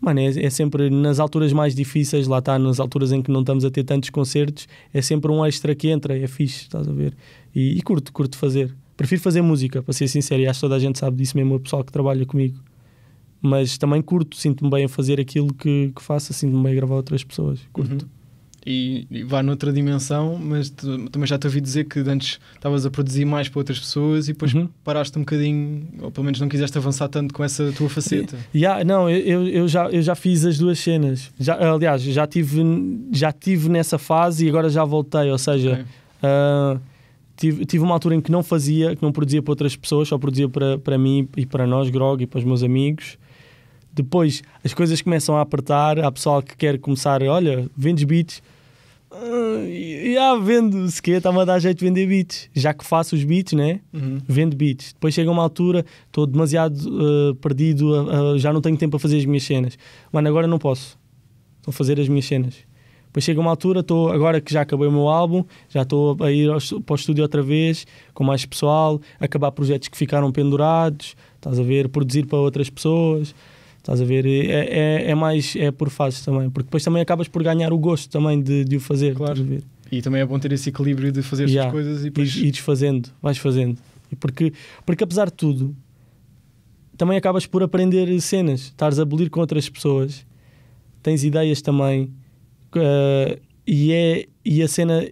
Mano, é, é sempre nas alturas mais difíceis, lá está, nas alturas em que não estamos a ter tantos concertos, é sempre um extra que entra, é fixe, estás a ver? E, e curto, curto fazer. Prefiro fazer música, para ser sincero, e acho que toda a gente sabe disso mesmo, o pessoal que trabalha comigo. Mas também curto, sinto-me bem a fazer aquilo que, que faço, sinto-me bem a gravar outras pessoas. Curto. Uhum. E, e vá noutra dimensão, mas tu- também já te ouvi dizer que antes estavas a produzir mais para outras pessoas e depois Uhum. paraste um bocadinho, ou pelo menos não quiseste avançar tanto com essa tua faceta. Yeah, não, eu, eu, já, eu já fiz as duas cenas. Já, aliás, já tive, já tive nessa fase e agora já voltei. Ou seja, Ok. ah, tive, tive uma altura em que não fazia, que não produzia para outras pessoas, só produzia para, para mim e para nós, Grog, e para os meus amigos. Depois as coisas começam a apertar, há pessoal que quer começar, olha, vendes beats. Uh, já vendo, se quer, está-me a dar jeito de vender beats. Já que faço os beats, né? Uhum. Vendo beats. Depois chega uma altura, estou demasiado uh, perdido, uh, já não tenho tempo a fazer as minhas cenas. Mano, agora não posso. Estou a fazer as minhas cenas. Depois chega uma altura, estou agora que já acabei o meu álbum, já estou a ir ao, para o estúdio outra vez, com mais pessoal, acabar projetos que ficaram pendurados, estás a ver, produzir para outras pessoas. Estás a ver? É, é, é, mais é por fases também, porque depois também acabas por ganhar o gosto também de, de o fazer. Claro. E também é bom ter esse equilíbrio de fazer Yeah. estas coisas e E depois. ires fazendo, vais fazendo. E porque, porque apesar de tudo, também acabas por aprender cenas, estares a abolir com outras pessoas, tens ideias também, eh, e, é, e a cena.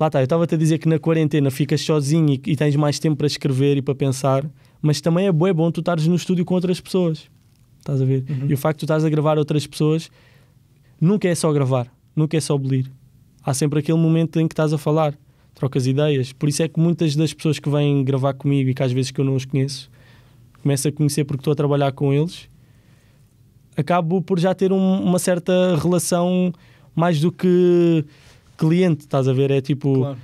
Lá está, eu estava-te a dizer que na quarentena ficas sozinho e, e tens mais tempo para escrever e para pensar, mas também é bom, é bom tu estares no estúdio com outras pessoas. Estás a ver? Uhum. E o facto de tu estás a gravar outras pessoas nunca é só gravar, nunca é só abolir. Há sempre aquele momento em que estás a falar, trocas ideias. Por isso é que muitas das pessoas que vêm gravar comigo e que às vezes que eu não os conheço, começo a conhecer porque estou a trabalhar com eles, acabo por já ter um- uma certa relação mais do que cliente, estás a ver? É tipo, Claro.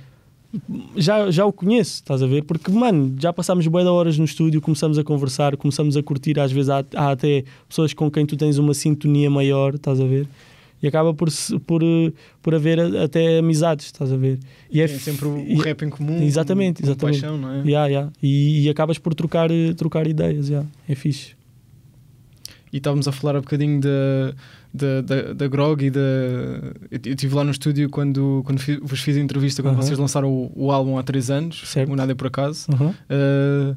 Já, já o conheço, estás a ver? Porque, mano, já passámos bué de horas no estúdio, começamos a conversar, começamos a curtir, às vezes há, há até pessoas com quem tu tens uma sintonia maior, estás a ver? E acaba por, por, por haver até amizades, estás a ver? E É, f- sempre o, e- rap em comum. Exatamente, com, com exatamente. paixão, não é? Yeah, yeah. E, e acabas por trocar, eh, trocar ideias, yeah. é fixe. E estávamos a falar um bocadinho da, da, da, da Grog e da. Eu estive lá no estúdio quando, quando fi- vos fiz a entrevista, quando Aham. vocês lançaram o, o álbum há 3 anos, Certo. o Nada é por Acaso. Uhum. Uh,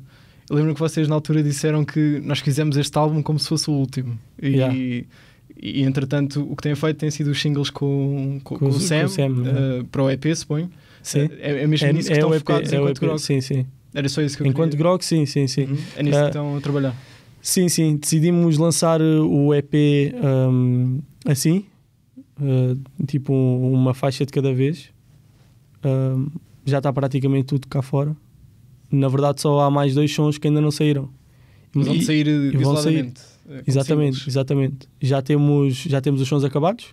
eu lembro que vocês na altura disseram que nós fizemos este álbum como se fosse o último. E, Yeah. e, entretanto, o que têm feito tem sido os singles com, com, com Com o Sam, com o Sam, uh, para o EP, suponho. Sim. É, é mesmo nisso que estão o EP, focados é o enquanto EP, Grog. sim, sim. Era só isso que eu Enquanto queria. Grog, sim, sim, sim. Uhum. É nisso Ah, que estão a trabalhar. Sim, sim, decidimos lançar uh, o EP um, assim, uh, tipo um- uma faixa de cada vez. Um, já está praticamente tudo cá fora. Na verdade, só há mais dois sons que ainda não saíram. Mas vão E- sair uh, vão uh, como Exatamente, singles. exatamente. Já temos, já temos os sons acabados.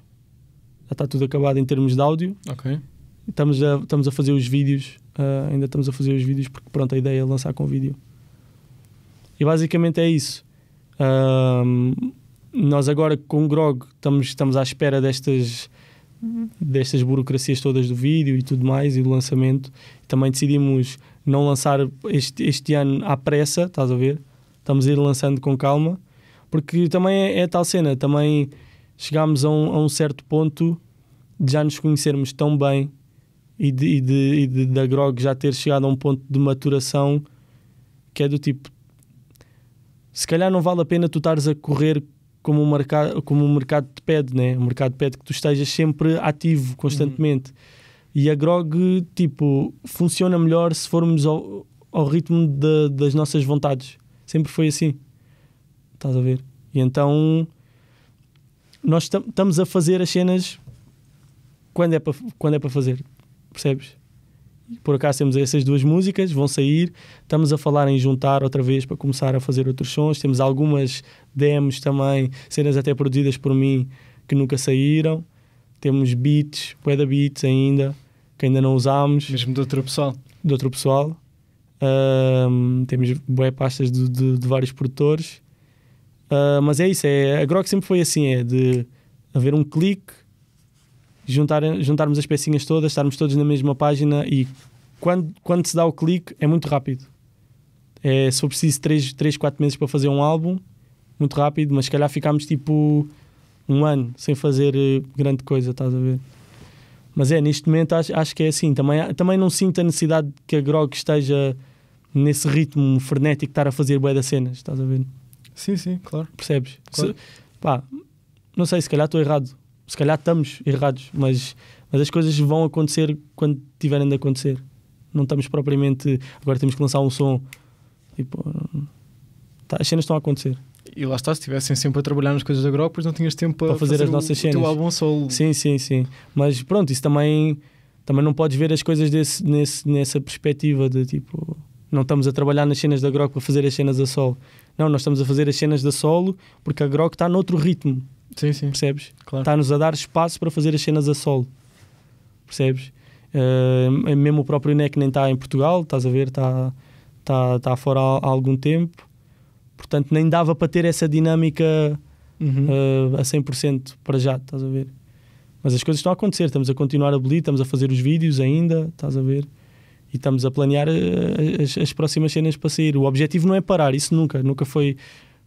Já está tudo acabado em termos de áudio. Ok. Estamos a, estamos a fazer os vídeos. uh, ainda estamos a fazer os vídeos porque pronto, a ideia é lançar com vídeo. E basicamente é isso. Um, nós agora com o Grog estamos, estamos à espera destas, destas burocracias todas do vídeo e tudo mais e do lançamento. Também decidimos não lançar este, este ano à pressa, estás a ver? Estamos a ir lançando com calma, porque também é, é tal cena, também chegámos a um, a um certo ponto de já nos conhecermos tão bem e, de, e, de, e de, da Grog já ter chegado a um ponto de maturação que é do tipo se calhar não vale a pena tu estares a correr como o mercado, como o mercado te pede, né? O mercado pede que tu estejas sempre ativo, constantemente. E a Grog, tipo, funciona melhor se formos ao, ao ritmo da- das nossas vontades. Sempre foi assim. Estás a ver? E então nós tam- estamos a fazer as cenas quando é para quando é para fazer. Percebes? Por acaso temos essas duas músicas, vão sair. Estamos a falar em juntar outra vez para começar a fazer outros sons. Temos algumas demos também, cenas até produzidas por mim que nunca saíram. Temos beats, bué da beats ainda, que ainda não usámos, Mesmo de outro pessoal. de outro pessoal. Ahm, temos bué pastas de, de- de vários produtores. Ah, mas é isso, é, a Grok sempre foi assim, é de haver um clique, juntar, juntarmos as pecinhas todas, estarmos todos na mesma página e quando, quando se dá o clique é muito rápido. É, se for preciso 3, 3, 4 meses para fazer um álbum, muito rápido, mas se calhar ficámos tipo um ano sem fazer eh, grande coisa, estás a ver? Mas é, neste momento acho, acho que é assim. Também, também não sinto a necessidade de que a Grog esteja nesse ritmo frenético de estar a fazer bué das cenas, estás a ver? Sim, sim, claro. Percebes? Claro. Se- pá, não sei, se calhar estou errado. Se calhar estamos errados, mas, mas as coisas vão acontecer quando tiverem de acontecer. Não estamos propriamente. Agora temos que lançar um som. Tipo, tá, as cenas estão a acontecer. E lá está, se estivessem sempre a trabalhar nas coisas da Grog, depois não tinhas tempo para, Para fazer as o- nossas o, teu cenas. álbum solo. Sim, sim, sim. Mas pronto, isso também, também não podes ver as coisas desse, nesse, nessa perspectiva de tipo. Não estamos a trabalhar nas cenas da Grog para fazer as cenas a sol. Não, nós estamos a fazer as cenas da solo porque a grog está noutro ritmo, Sim, sim. percebes? Claro. Está-nos a dar espaço para fazer as cenas a solo, percebes? Uh, mesmo o próprio NEC nem está em Portugal, estás a ver, está tá, tá fora há, há algum tempo, portanto nem dava para ter essa dinâmica Uhum. uh, a 100% para já, estás a ver? Mas as coisas estão a acontecer, estamos a continuar a belir, estamos a fazer os vídeos ainda, estás a ver? E estamos a planear uh, as, as próximas cenas para sair. O objetivo não é parar, isso nunca, nunca foi,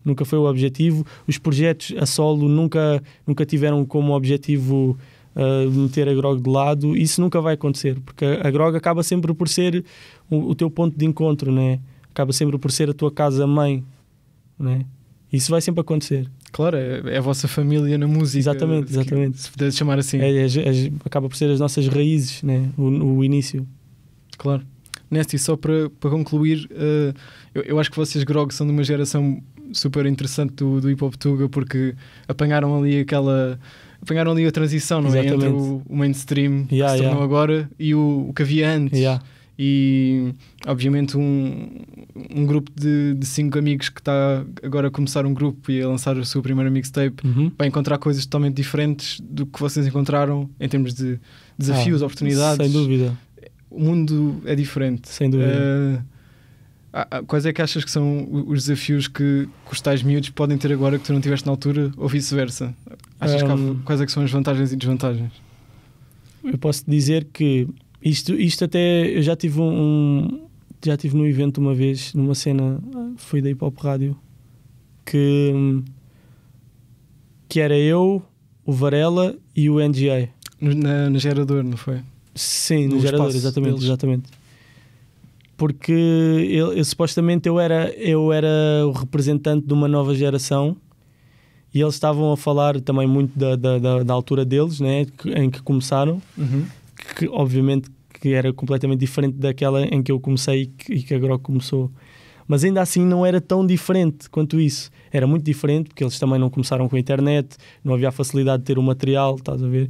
nunca foi o objetivo. Os projetos a solo nunca, nunca tiveram como objetivo uh, meter a grog de lado, isso nunca vai acontecer, porque a, grog acaba sempre por ser o, o teu ponto de encontro, né? acaba sempre por ser a tua casa-mãe. Né? Isso vai sempre acontecer. Claro, é, é, a vossa família na música. Exatamente, exatamente. Se pudesse chamar assim. É, as- as- acaba por ser as nossas raízes, né? o, o início. Claro. Nesti, só para, para concluir, eh, eu, eu acho que vocês, Grog, são de uma geração super interessante do, do hip hop Tuga porque apanharam ali aquela. apanharam ali a transição, não é? Entre o, o mainstream que Yeah, se tornou yeah. agora e o, o que havia antes. Yeah. E obviamente um, um grupo de, de cinco amigos que está agora a começar um grupo e a lançar a sua primeira mixtape Uhum. vai encontrar coisas totalmente diferentes do que vocês encontraram em termos de desafios, Ah, oportunidades. Sem dúvida, O mundo é diferente. sem dúvida. Ah, quais é que achas que são os desafios que, que os tais miúdos podem ter agora que tu não tiveste na altura ou vice-versa? Achas que Um, quais é que são as vantagens e desvantagens? Eu posso dizer que isto, isto até eu já tive um, um- já tive num evento uma vez, numa cena, foi da Hip Hop Rádio, que, que era eu, o Varela e o NGA. No- Na, na gerador, não foi? Sim, no, No gerador, exatamente, deles. exatamente. Porque eu, eu, supostamente eu era, eu era o representante de uma nova geração e eles estavam a falar também muito da, da, da, altura deles, né, em que começaram, Uhum. que obviamente que era completamente diferente daquela em que eu comecei e que, e que a Grok começou. Mas ainda assim não era tão diferente quanto isso. Era muito diferente porque eles também não começaram com a internet, não havia a facilidade de ter o material, estás a ver?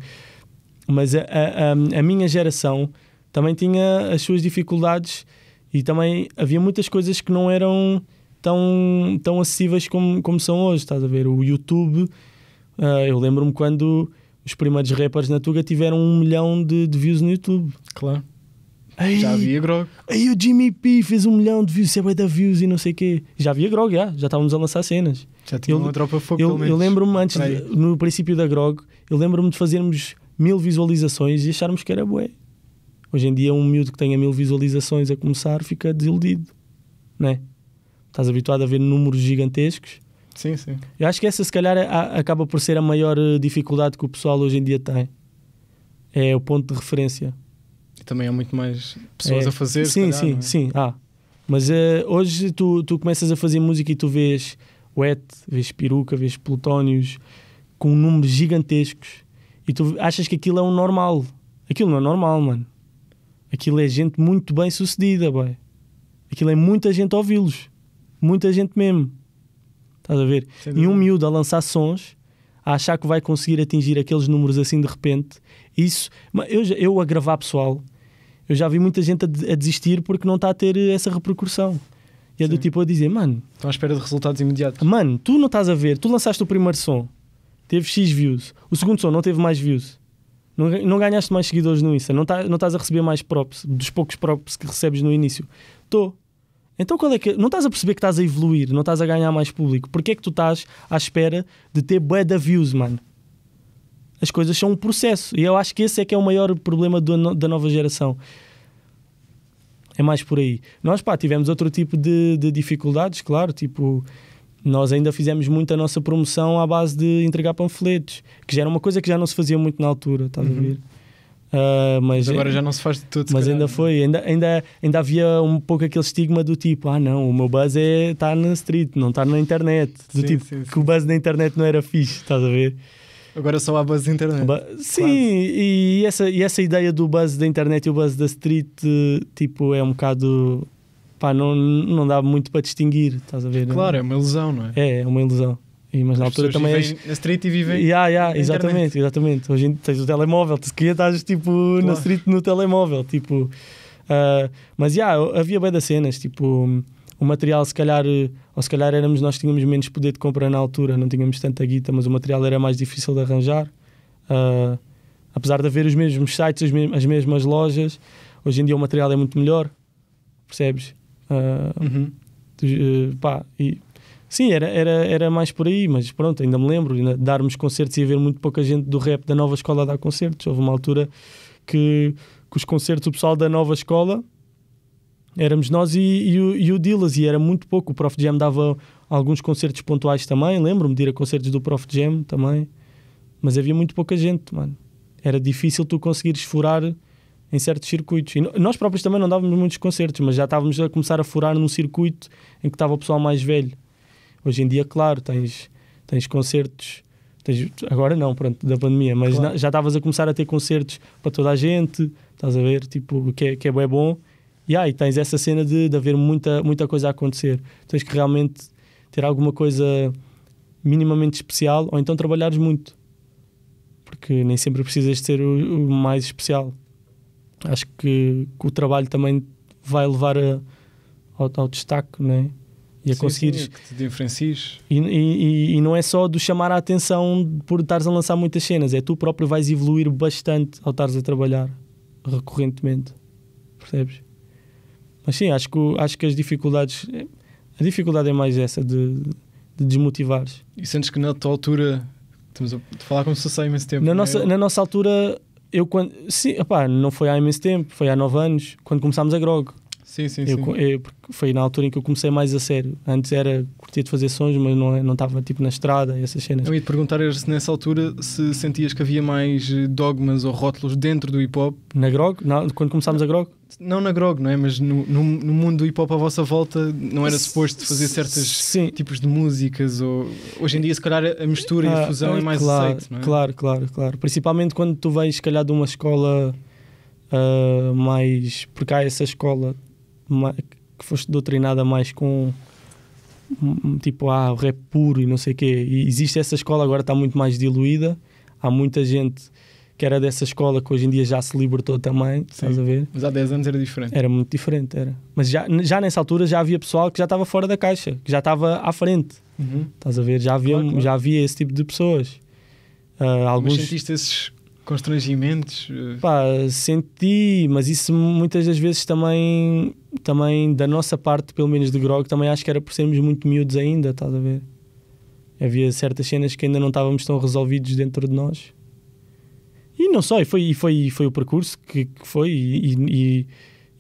Mas a, a- a minha geração também tinha as suas dificuldades e também havia muitas coisas que não eram tão, tão acessíveis como, como são hoje, estás a ver? O YouTube, ah, eu lembro-me quando os primeiros rappers na Tuga tiveram um milhão de, de views no YouTube. Claro. Já havia Grog. Aí o Jimmy P fez um milhão de views, você vai dar views e não sei o quê. Já havia Grog, já, já estávamos a lançar cenas. Já tinha Eu- uma tropa fogo, Eu, eu lembro-me antes, de- no princípio da Grog, eu lembro-me de fazermos mil visualizações e acharmos que era bué. Hoje em dia, um miúdo que tenha mil visualizações a começar fica desiludido, não é? Estás habituado a ver números gigantescos. Sim, sim. Eu acho que essa, se calhar, a- acaba por ser a maior eh, dificuldade que o pessoal hoje em dia tem. É o ponto de referência. E também há muito mais pessoas É. a fazer. Sim, calhar, sim, é? sim. Ah. Mas eh, hoje tu, tu começas a fazer música e tu vês Wet, vês Peruca, vês Plutónios com números gigantescos e tu achas que aquilo é um normal. Aquilo não é normal, mano. Aquilo é gente muito bem sucedida, boy. Aquilo é muita gente a ouvi-los. Muita gente mesmo. Estás a ver? Sem E um miúdo a lançar sons, a achar que vai conseguir atingir aqueles números assim de repente, isso. Eu, eu a gravar pessoal, eu já vi muita gente a, a desistir porque não está a ter essa repercussão. E é do Sim. tipo a dizer, mano, Estão à espera de resultados imediatos. mano, tu não estás a ver, tu lançaste o primeiro som, teve X views, o segundo som não teve mais views. Não, não ganhaste mais seguidores no Insta, não, tá, não estás a receber mais props, dos poucos props que recebes no início. Estou. Então qual é que. Não estás a perceber que estás a evoluir, não estás a ganhar mais público. Porquê é que tu estás à espera de ter bué views, mano? As coisas são um processo. E eu acho que esse é que é o maior problema do da nova geração. É mais por aí. Nós, pá, tivemos outro tipo de, de dificuldades, claro, tipo, nós ainda fizemos muito a nossa promoção à base de entregar panfletos, que já era uma coisa que já não se fazia muito na altura, estás Uhum. a ver? Ah, mas Mas agora já não se faz de tudo. mas ainda é? foi, ainda, ainda, ainda havia um pouco aquele estigma do tipo, ah não, o meu buzz é está na street, não está na internet. Do Sim, tipo, sim, que o buzz da internet não era fixe, estás a ver? Agora só há base de internet. Bu- Sim, e essa, e essa ideia do buzz da internet e o buzz da street, tipo, é um bocado. Pá, não, não dá muito para distinguir, estás a ver? Claro, é uma ilusão, não é? É, é uma ilusão. E, mas na altura também vivem na street e vivem. Yeah, yeah, na exatamente, internet. exatamente. Hoje em dia tens o telemóvel, se queria estás tipo na Claro. street no telemóvel, tipo. ah, mas yeah, havia bem das cenas, tipo, o material se calhar ou se calhar éramos nós tínhamos menos poder de compra na altura, não tínhamos tanta guita, mas o material era mais difícil de arranjar. Uh, apesar de haver os mesmos sites, as, mesmas lojas, hoje em dia o material é muito melhor, percebes? Uh, uhum. uh, pá, e, sim, era, era, era mais por aí, mas pronto, ainda me lembro, ainda darmos concertos e haver muito pouca gente do rap da nova escola a dar concertos. Houve uma altura que, que os concertos, o pessoal da nova escola éramos nós e, e, o, e o Dillas, e era muito pouco. O Prof Jam dava alguns concertos pontuais também, lembro-me de ir a concertos do Prof Jam também, mas havia muito pouca gente, mano. Era difícil tu conseguires furar em certos circuitos. E nós próprios também não dávamos muitos concertos, mas já estávamos a começar a furar num circuito em que estava o pessoal mais velho. Hoje em dia, claro, tens, tens concertos. Tens, agora não, pronto, da pandemia, mas claro. já estavas a começar a ter concertos para toda a gente, estás a ver, tipo, que é, que é bem bom. E aí tens essa cena de, de haver muita, muita coisa a acontecer. Tens que realmente ter alguma coisa minimamente especial ou então trabalhares muito. Porque nem sempre precisas de ser o, o mais especial. Acho que, que, o trabalho também vai levar a, ao, ao, destaque, não é? E a conseguir. É que te diferencies. E, e, e, não é só do chamar a atenção por estares a lançar muitas cenas, é tu próprio vais evoluir bastante ao estares a trabalhar recorrentemente. Percebes? Mas sim, acho que, acho que as dificuldades. A dificuldade é mais essa de, de desmotivares. E sentes que na tua altura. Estamos a falar como se fosse há imenso tempo. Na, nossa, na nossa altura, eu quando. Sim, opá, não foi há imenso tempo, foi há nove anos, quando começámos a Grog. Sim, sim, eu, sim. Eu, foi na altura em que eu comecei mais a sério. Antes era curtir de fazer sons, mas não é, não estava tipo na estrada essas cenas. Eu ia te perguntar se nessa altura se sentias que havia mais eh, dogmas ou rótulos dentro do hip hop. Na Grog? Na, quando começámos a Grog? Não na Grog, não é? Mas no, no, no mundo do hip hop à vossa volta não era suposto fazer certos tipos de músicas ou hoje em dia se calhar a mistura ah, e a ah, fusão é, mais claro, aceito, não é? Claro, claro, claro. Principalmente quando tu vens se calhar de uma escola uh, mais. Porque há essa escola que foste doutrinada mais com tipo, ah, o rap puro e não sei o quê. E existe essa escola, agora está muito mais diluída. Há muita gente que era dessa escola que hoje em dia já se libertou também, Sim, estás a ver? Mas há 10 anos era diferente. Era muito diferente, era. Mas já, já nessa altura já havia pessoal que já estava fora da caixa, que já estava à frente. Uhum. Estás a ver? Já havia, claro, claro. já havia esse tipo de pessoas. Uh, alguns... Mas sentiste esses constrangimentos? Pá, senti, mas isso muitas das vezes também, também da nossa parte, pelo menos de Grog, também acho que era por sermos muito miúdos ainda, estás a ver? Havia certas cenas que ainda não estávamos tão resolvidos dentro de nós. E não só, e foi, e foi, foi o percurso que, que foi, e, e,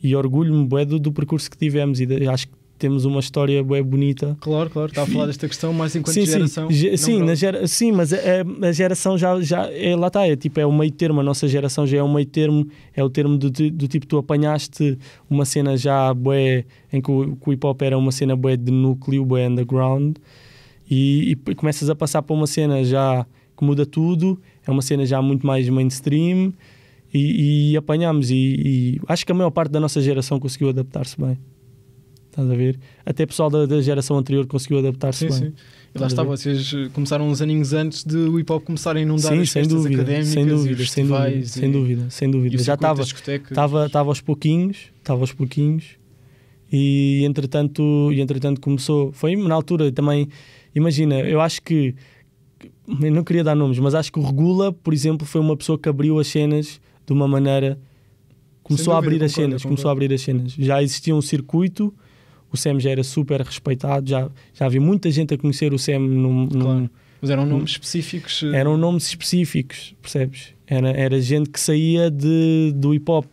e orgulho-me do, do percurso que tivemos, e de, acho que temos uma história bem bonita. Claro, claro, está a falar desta questão mais enquanto sim, geração. Sim, sim, na gera, sim mas a, a, geração já, já é, lá está, é tipo, é o meio termo, a nossa geração já é o meio termo, é o termo do, do tipo, tu apanhaste uma cena já bué, em que o, que o hip hop era uma cena bué de núcleo, bué underground, e, e começas a passar para uma cena já que muda tudo, é uma cena já muito mais mainstream, e, e apanhamos, e, e acho que a maior parte da nossa geração conseguiu adaptar-se bem. Estás a ver? Até pessoal da, da geração anterior conseguiu adaptar-se bem. Sim. E lá está, vocês começaram uns aninhos antes de o hip hop começar a inundar sim, as sem dúvida, académicas sem dúvida, sem dúvida, e, sem dúvida, sem dúvida. Já estava estava estava aos pouquinhos, estava aos pouquinhos e entretanto, e entretanto começou, foi na altura também, imagina, eu acho que eu não queria dar nomes, mas acho que o Regula, por exemplo, foi uma pessoa que abriu as cenas de uma maneira começou dúvida, a abrir concordo, as cenas, concordo. começou a abrir as cenas. Já existia um circuito o SEM já era super respeitado, já, já havia muita gente a conhecer o SEM num, claro. Mas eram nomes específicos? Eh, eram nomes específicos, percebes? Era, era gente que saía de, do hip hop.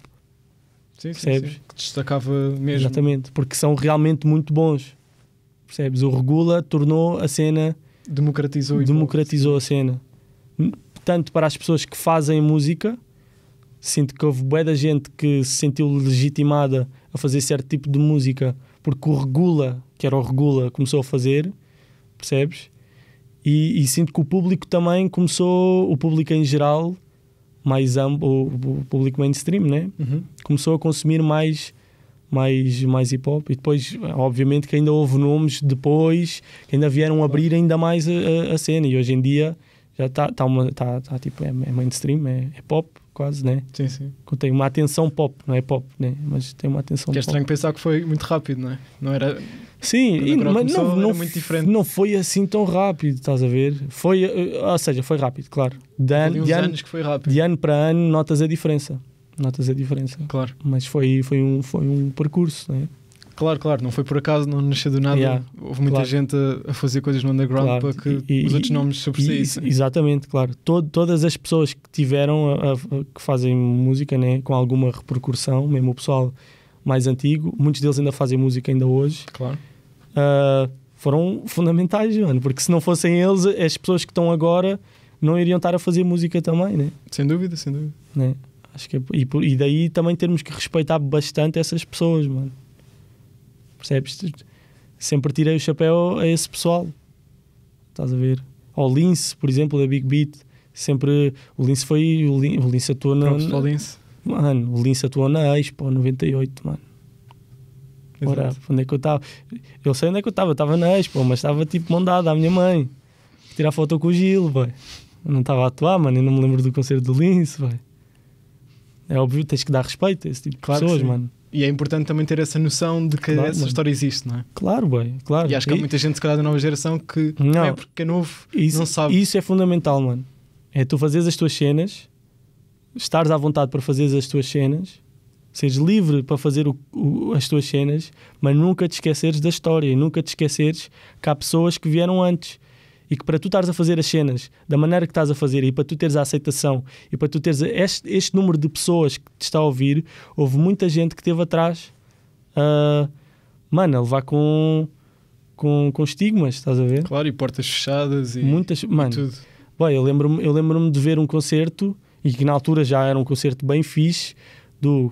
Sim, percebes? Sim, sim. Que destacava mesmo. Exatamente, porque são realmente muito bons. Percebes? O Regula tornou a cena. Democratizou, democratizou a cena. Tanto para as pessoas que fazem música, sinto que houve boa da gente que se sentiu legitimada a fazer certo tipo de música porque o Regula, que era o Regula, começou a fazer, percebes? E, e, sinto que o público também começou, o público em geral, mais amplo, o, público mainstream, né? Uhum. Começou a consumir mais, mais, mais hip hop. E depois, obviamente, que ainda houve nomes depois que ainda vieram abrir ainda mais a, a cena. E hoje em dia já está tá uma tá, tá, tipo é, é mainstream, é, é pop quase, né? Sim, sim. Tem uma atenção pop, não é pop, né? Mas tem uma atenção Que é pop. estranho pensar que foi muito rápido, não é? Não era. Sim, e, mas começou, não, não, muito diferente. não foi assim tão rápido, estás a ver? Foi, eh, ou seja, foi rápido, claro. De, uns de, ano, anos que foi rápido. de ano para ano notas a diferença. Notas a diferença. Claro, Mas foi, foi, um, foi um percurso, né? Claro, claro. Não foi por acaso, não nasceu do nada. Yeah, Houve muita claro. gente a, fazer coisas no underground Claro. para que E- os e- outros nomes E- sobressaíssem. exatamente, claro. Todo- todas as pessoas que tiveram, a- a- que fazem música né, com alguma repercussão, mesmo o pessoal mais antigo, muitos deles ainda fazem música ainda hoje, Claro. ah, foram fundamentais, mano, porque se não fossem eles, as pessoas que estão agora não iriam estar a fazer música também, né? Sem dúvida, sem dúvida. né? Acho que é- e, e daí também temos que respeitar bastante essas pessoas, mano. Percebes? Sempre tirei o chapéu a esse pessoal. Estás a ver? Ao Lince, por exemplo, da Big Beat. Sempre. O Lince foi. O Lince, o Lince atuou na. O Lince. Mano, o Lince atuou na Expo 98, mano. Ora, Exato. onde é que eu estava? Eu sei onde é que eu estava, eu estava na Expo, mas estava tipo mandado à minha mãe. Tirar foto com o Gil. Eu não estava a atuar, mano, eu não me lembro do concerto do Lince, vai. É óbvio, tens que dar respeito a esse tipo de Claro que pessoas, mano. E é importante também ter essa noção de que Claro, essa história existe, não é? Claro, bem, claro. E acho que há muita gente, se calhar, da nova geração que não, Não. é porque é novo, isso, não sabe. Isso é fundamental, mano. É tu fazeres as tuas cenas, estares à vontade para fazeres as tuas cenas, seres livre para fazer o- o- as tuas cenas, mas nunca te esqueceres da história e nunca te esqueceres que há pessoas que vieram antes e que para tu estares a fazer as cenas da maneira que estás a fazer e para tu teres a aceitação e para tu teres este, este número de pessoas que te está a ouvir, houve muita gente que esteve atrás, ah, mano, a levar com, com, com estigmas, estás a ver? Claro, e portas fechadas e, Muitas, e mano, tudo. Bem, eu lembro-me eu lembro de ver um concerto, e que na altura já era um concerto bem fixe, do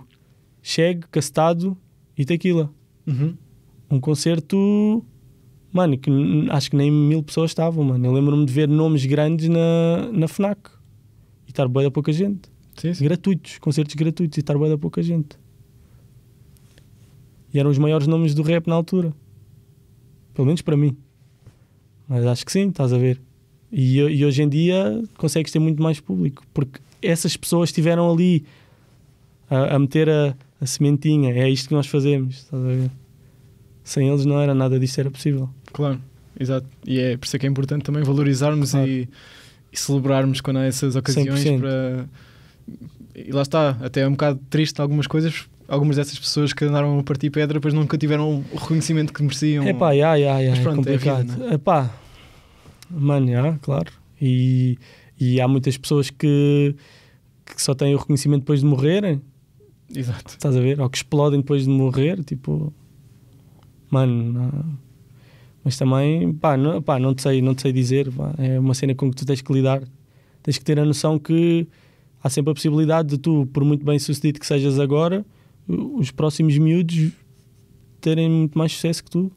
Cheg, Castado e Tequila. Uhum. Um concerto, mano, que acho que nem mil pessoas estavam, mano. Eu lembro-me de ver nomes grandes na, na FNAC e estar bem da pouca gente. Sim, sim. Gratuitos, concertos gratuitos e estar bem da pouca gente. E eram os maiores nomes do rap na altura. Pelo menos para mim. Mas acho que sim, estás a ver. E, e hoje em dia consegues ter muito mais público. Porque essas pessoas estiveram ali a, a meter a, a sementinha. É isto que nós fazemos, estás a ver. Sem eles não era nada disto, era possível. Claro, exato. E é por isso é que é importante também valorizarmos Claro. e, e celebrarmos quando há essas ocasiões 100%. para. E lá está, até é um bocado triste algumas coisas. Algumas dessas pessoas que andaram a partir pedra depois nunca tiveram o reconhecimento que mereciam. É pá, já, já, já, Mas é pronto, é vida, complicado. É pá, mano, já, claro. E, e há muitas pessoas que, que só têm o reconhecimento depois de morrerem, Exato. estás a ver? Ou que explodem depois de morrer, tipo, mano, mas também, pá, não, pá, não te sei, não te sei dizer, pá, é uma cena com que tu tens que lidar. Tens que ter a noção que há sempre a possibilidade de tu, por muito bem sucedido que sejas agora, os próximos miúdos terem muito mais sucesso que tu.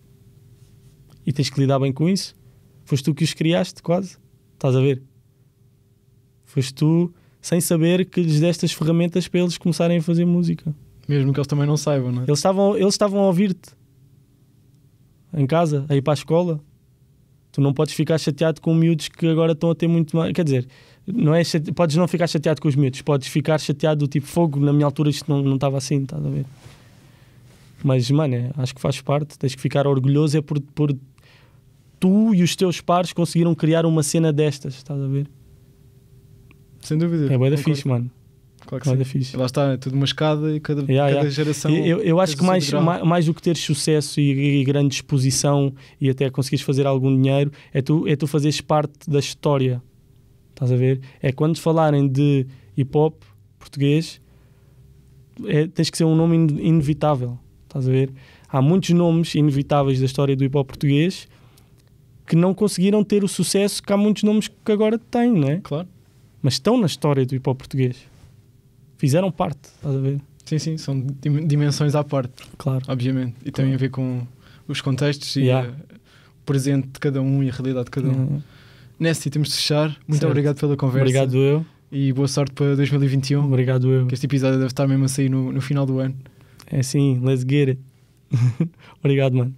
E tens que lidar bem com isso. Foste tu que os criaste, quase. Estás a ver? Foste tu, sem saber, que lhes deste as ferramentas para eles começarem a fazer música. Mesmo que eles também não saibam, não é? Eles estavam, eles estavam a ouvir-te em casa, a ir para a escola. Tu não podes ficar chateado com miúdos que agora estão a ter muito mais. Quer dizer, não é chate... podes não ficar chateado com os miúdos, podes ficar chateado do tipo fogo. Na minha altura isto não, não estava assim, estás a ver? Mas, mano, é, acho que faz parte. Tens que ficar orgulhoso é por, por tu e os teus pares conseguiram criar uma cena destas, estás a ver? Sem dúvida. É bué da fixe, mano. Claro que sim. fixe. E lá está, é tudo uma escada e cada, Yeah, cada yeah. geração. Eu, eu acho que mais, mais, mais do que ter sucesso e, e grande exposição e até conseguires fazer algum dinheiro, é tu, é tu fazeres parte da história. Estás a ver? É quando falarem de hip hop português, é, tens que ser um nome in- inevitável. Estás a ver? Há muitos nomes inevitáveis da história do hip hop português que não conseguiram ter o sucesso que há muitos nomes que agora têm, não é? Claro. Mas estão na história do hip hop português. Fizeram parte, estás a ver? Sim, sim, são dim- dimensões à parte, Claro. obviamente. E Claro. a ver com os contextos e Yeah. eh, o presente de cada um e a realidade de cada um. É. Nessi, temos de fechar. Muito Certo. obrigado pela conversa. Obrigado eu. E boa sorte para 2021. Obrigado eu. Que este episódio deve estar mesmo a sair no, no final do ano. É assim, let's get it. Obrigado, mano.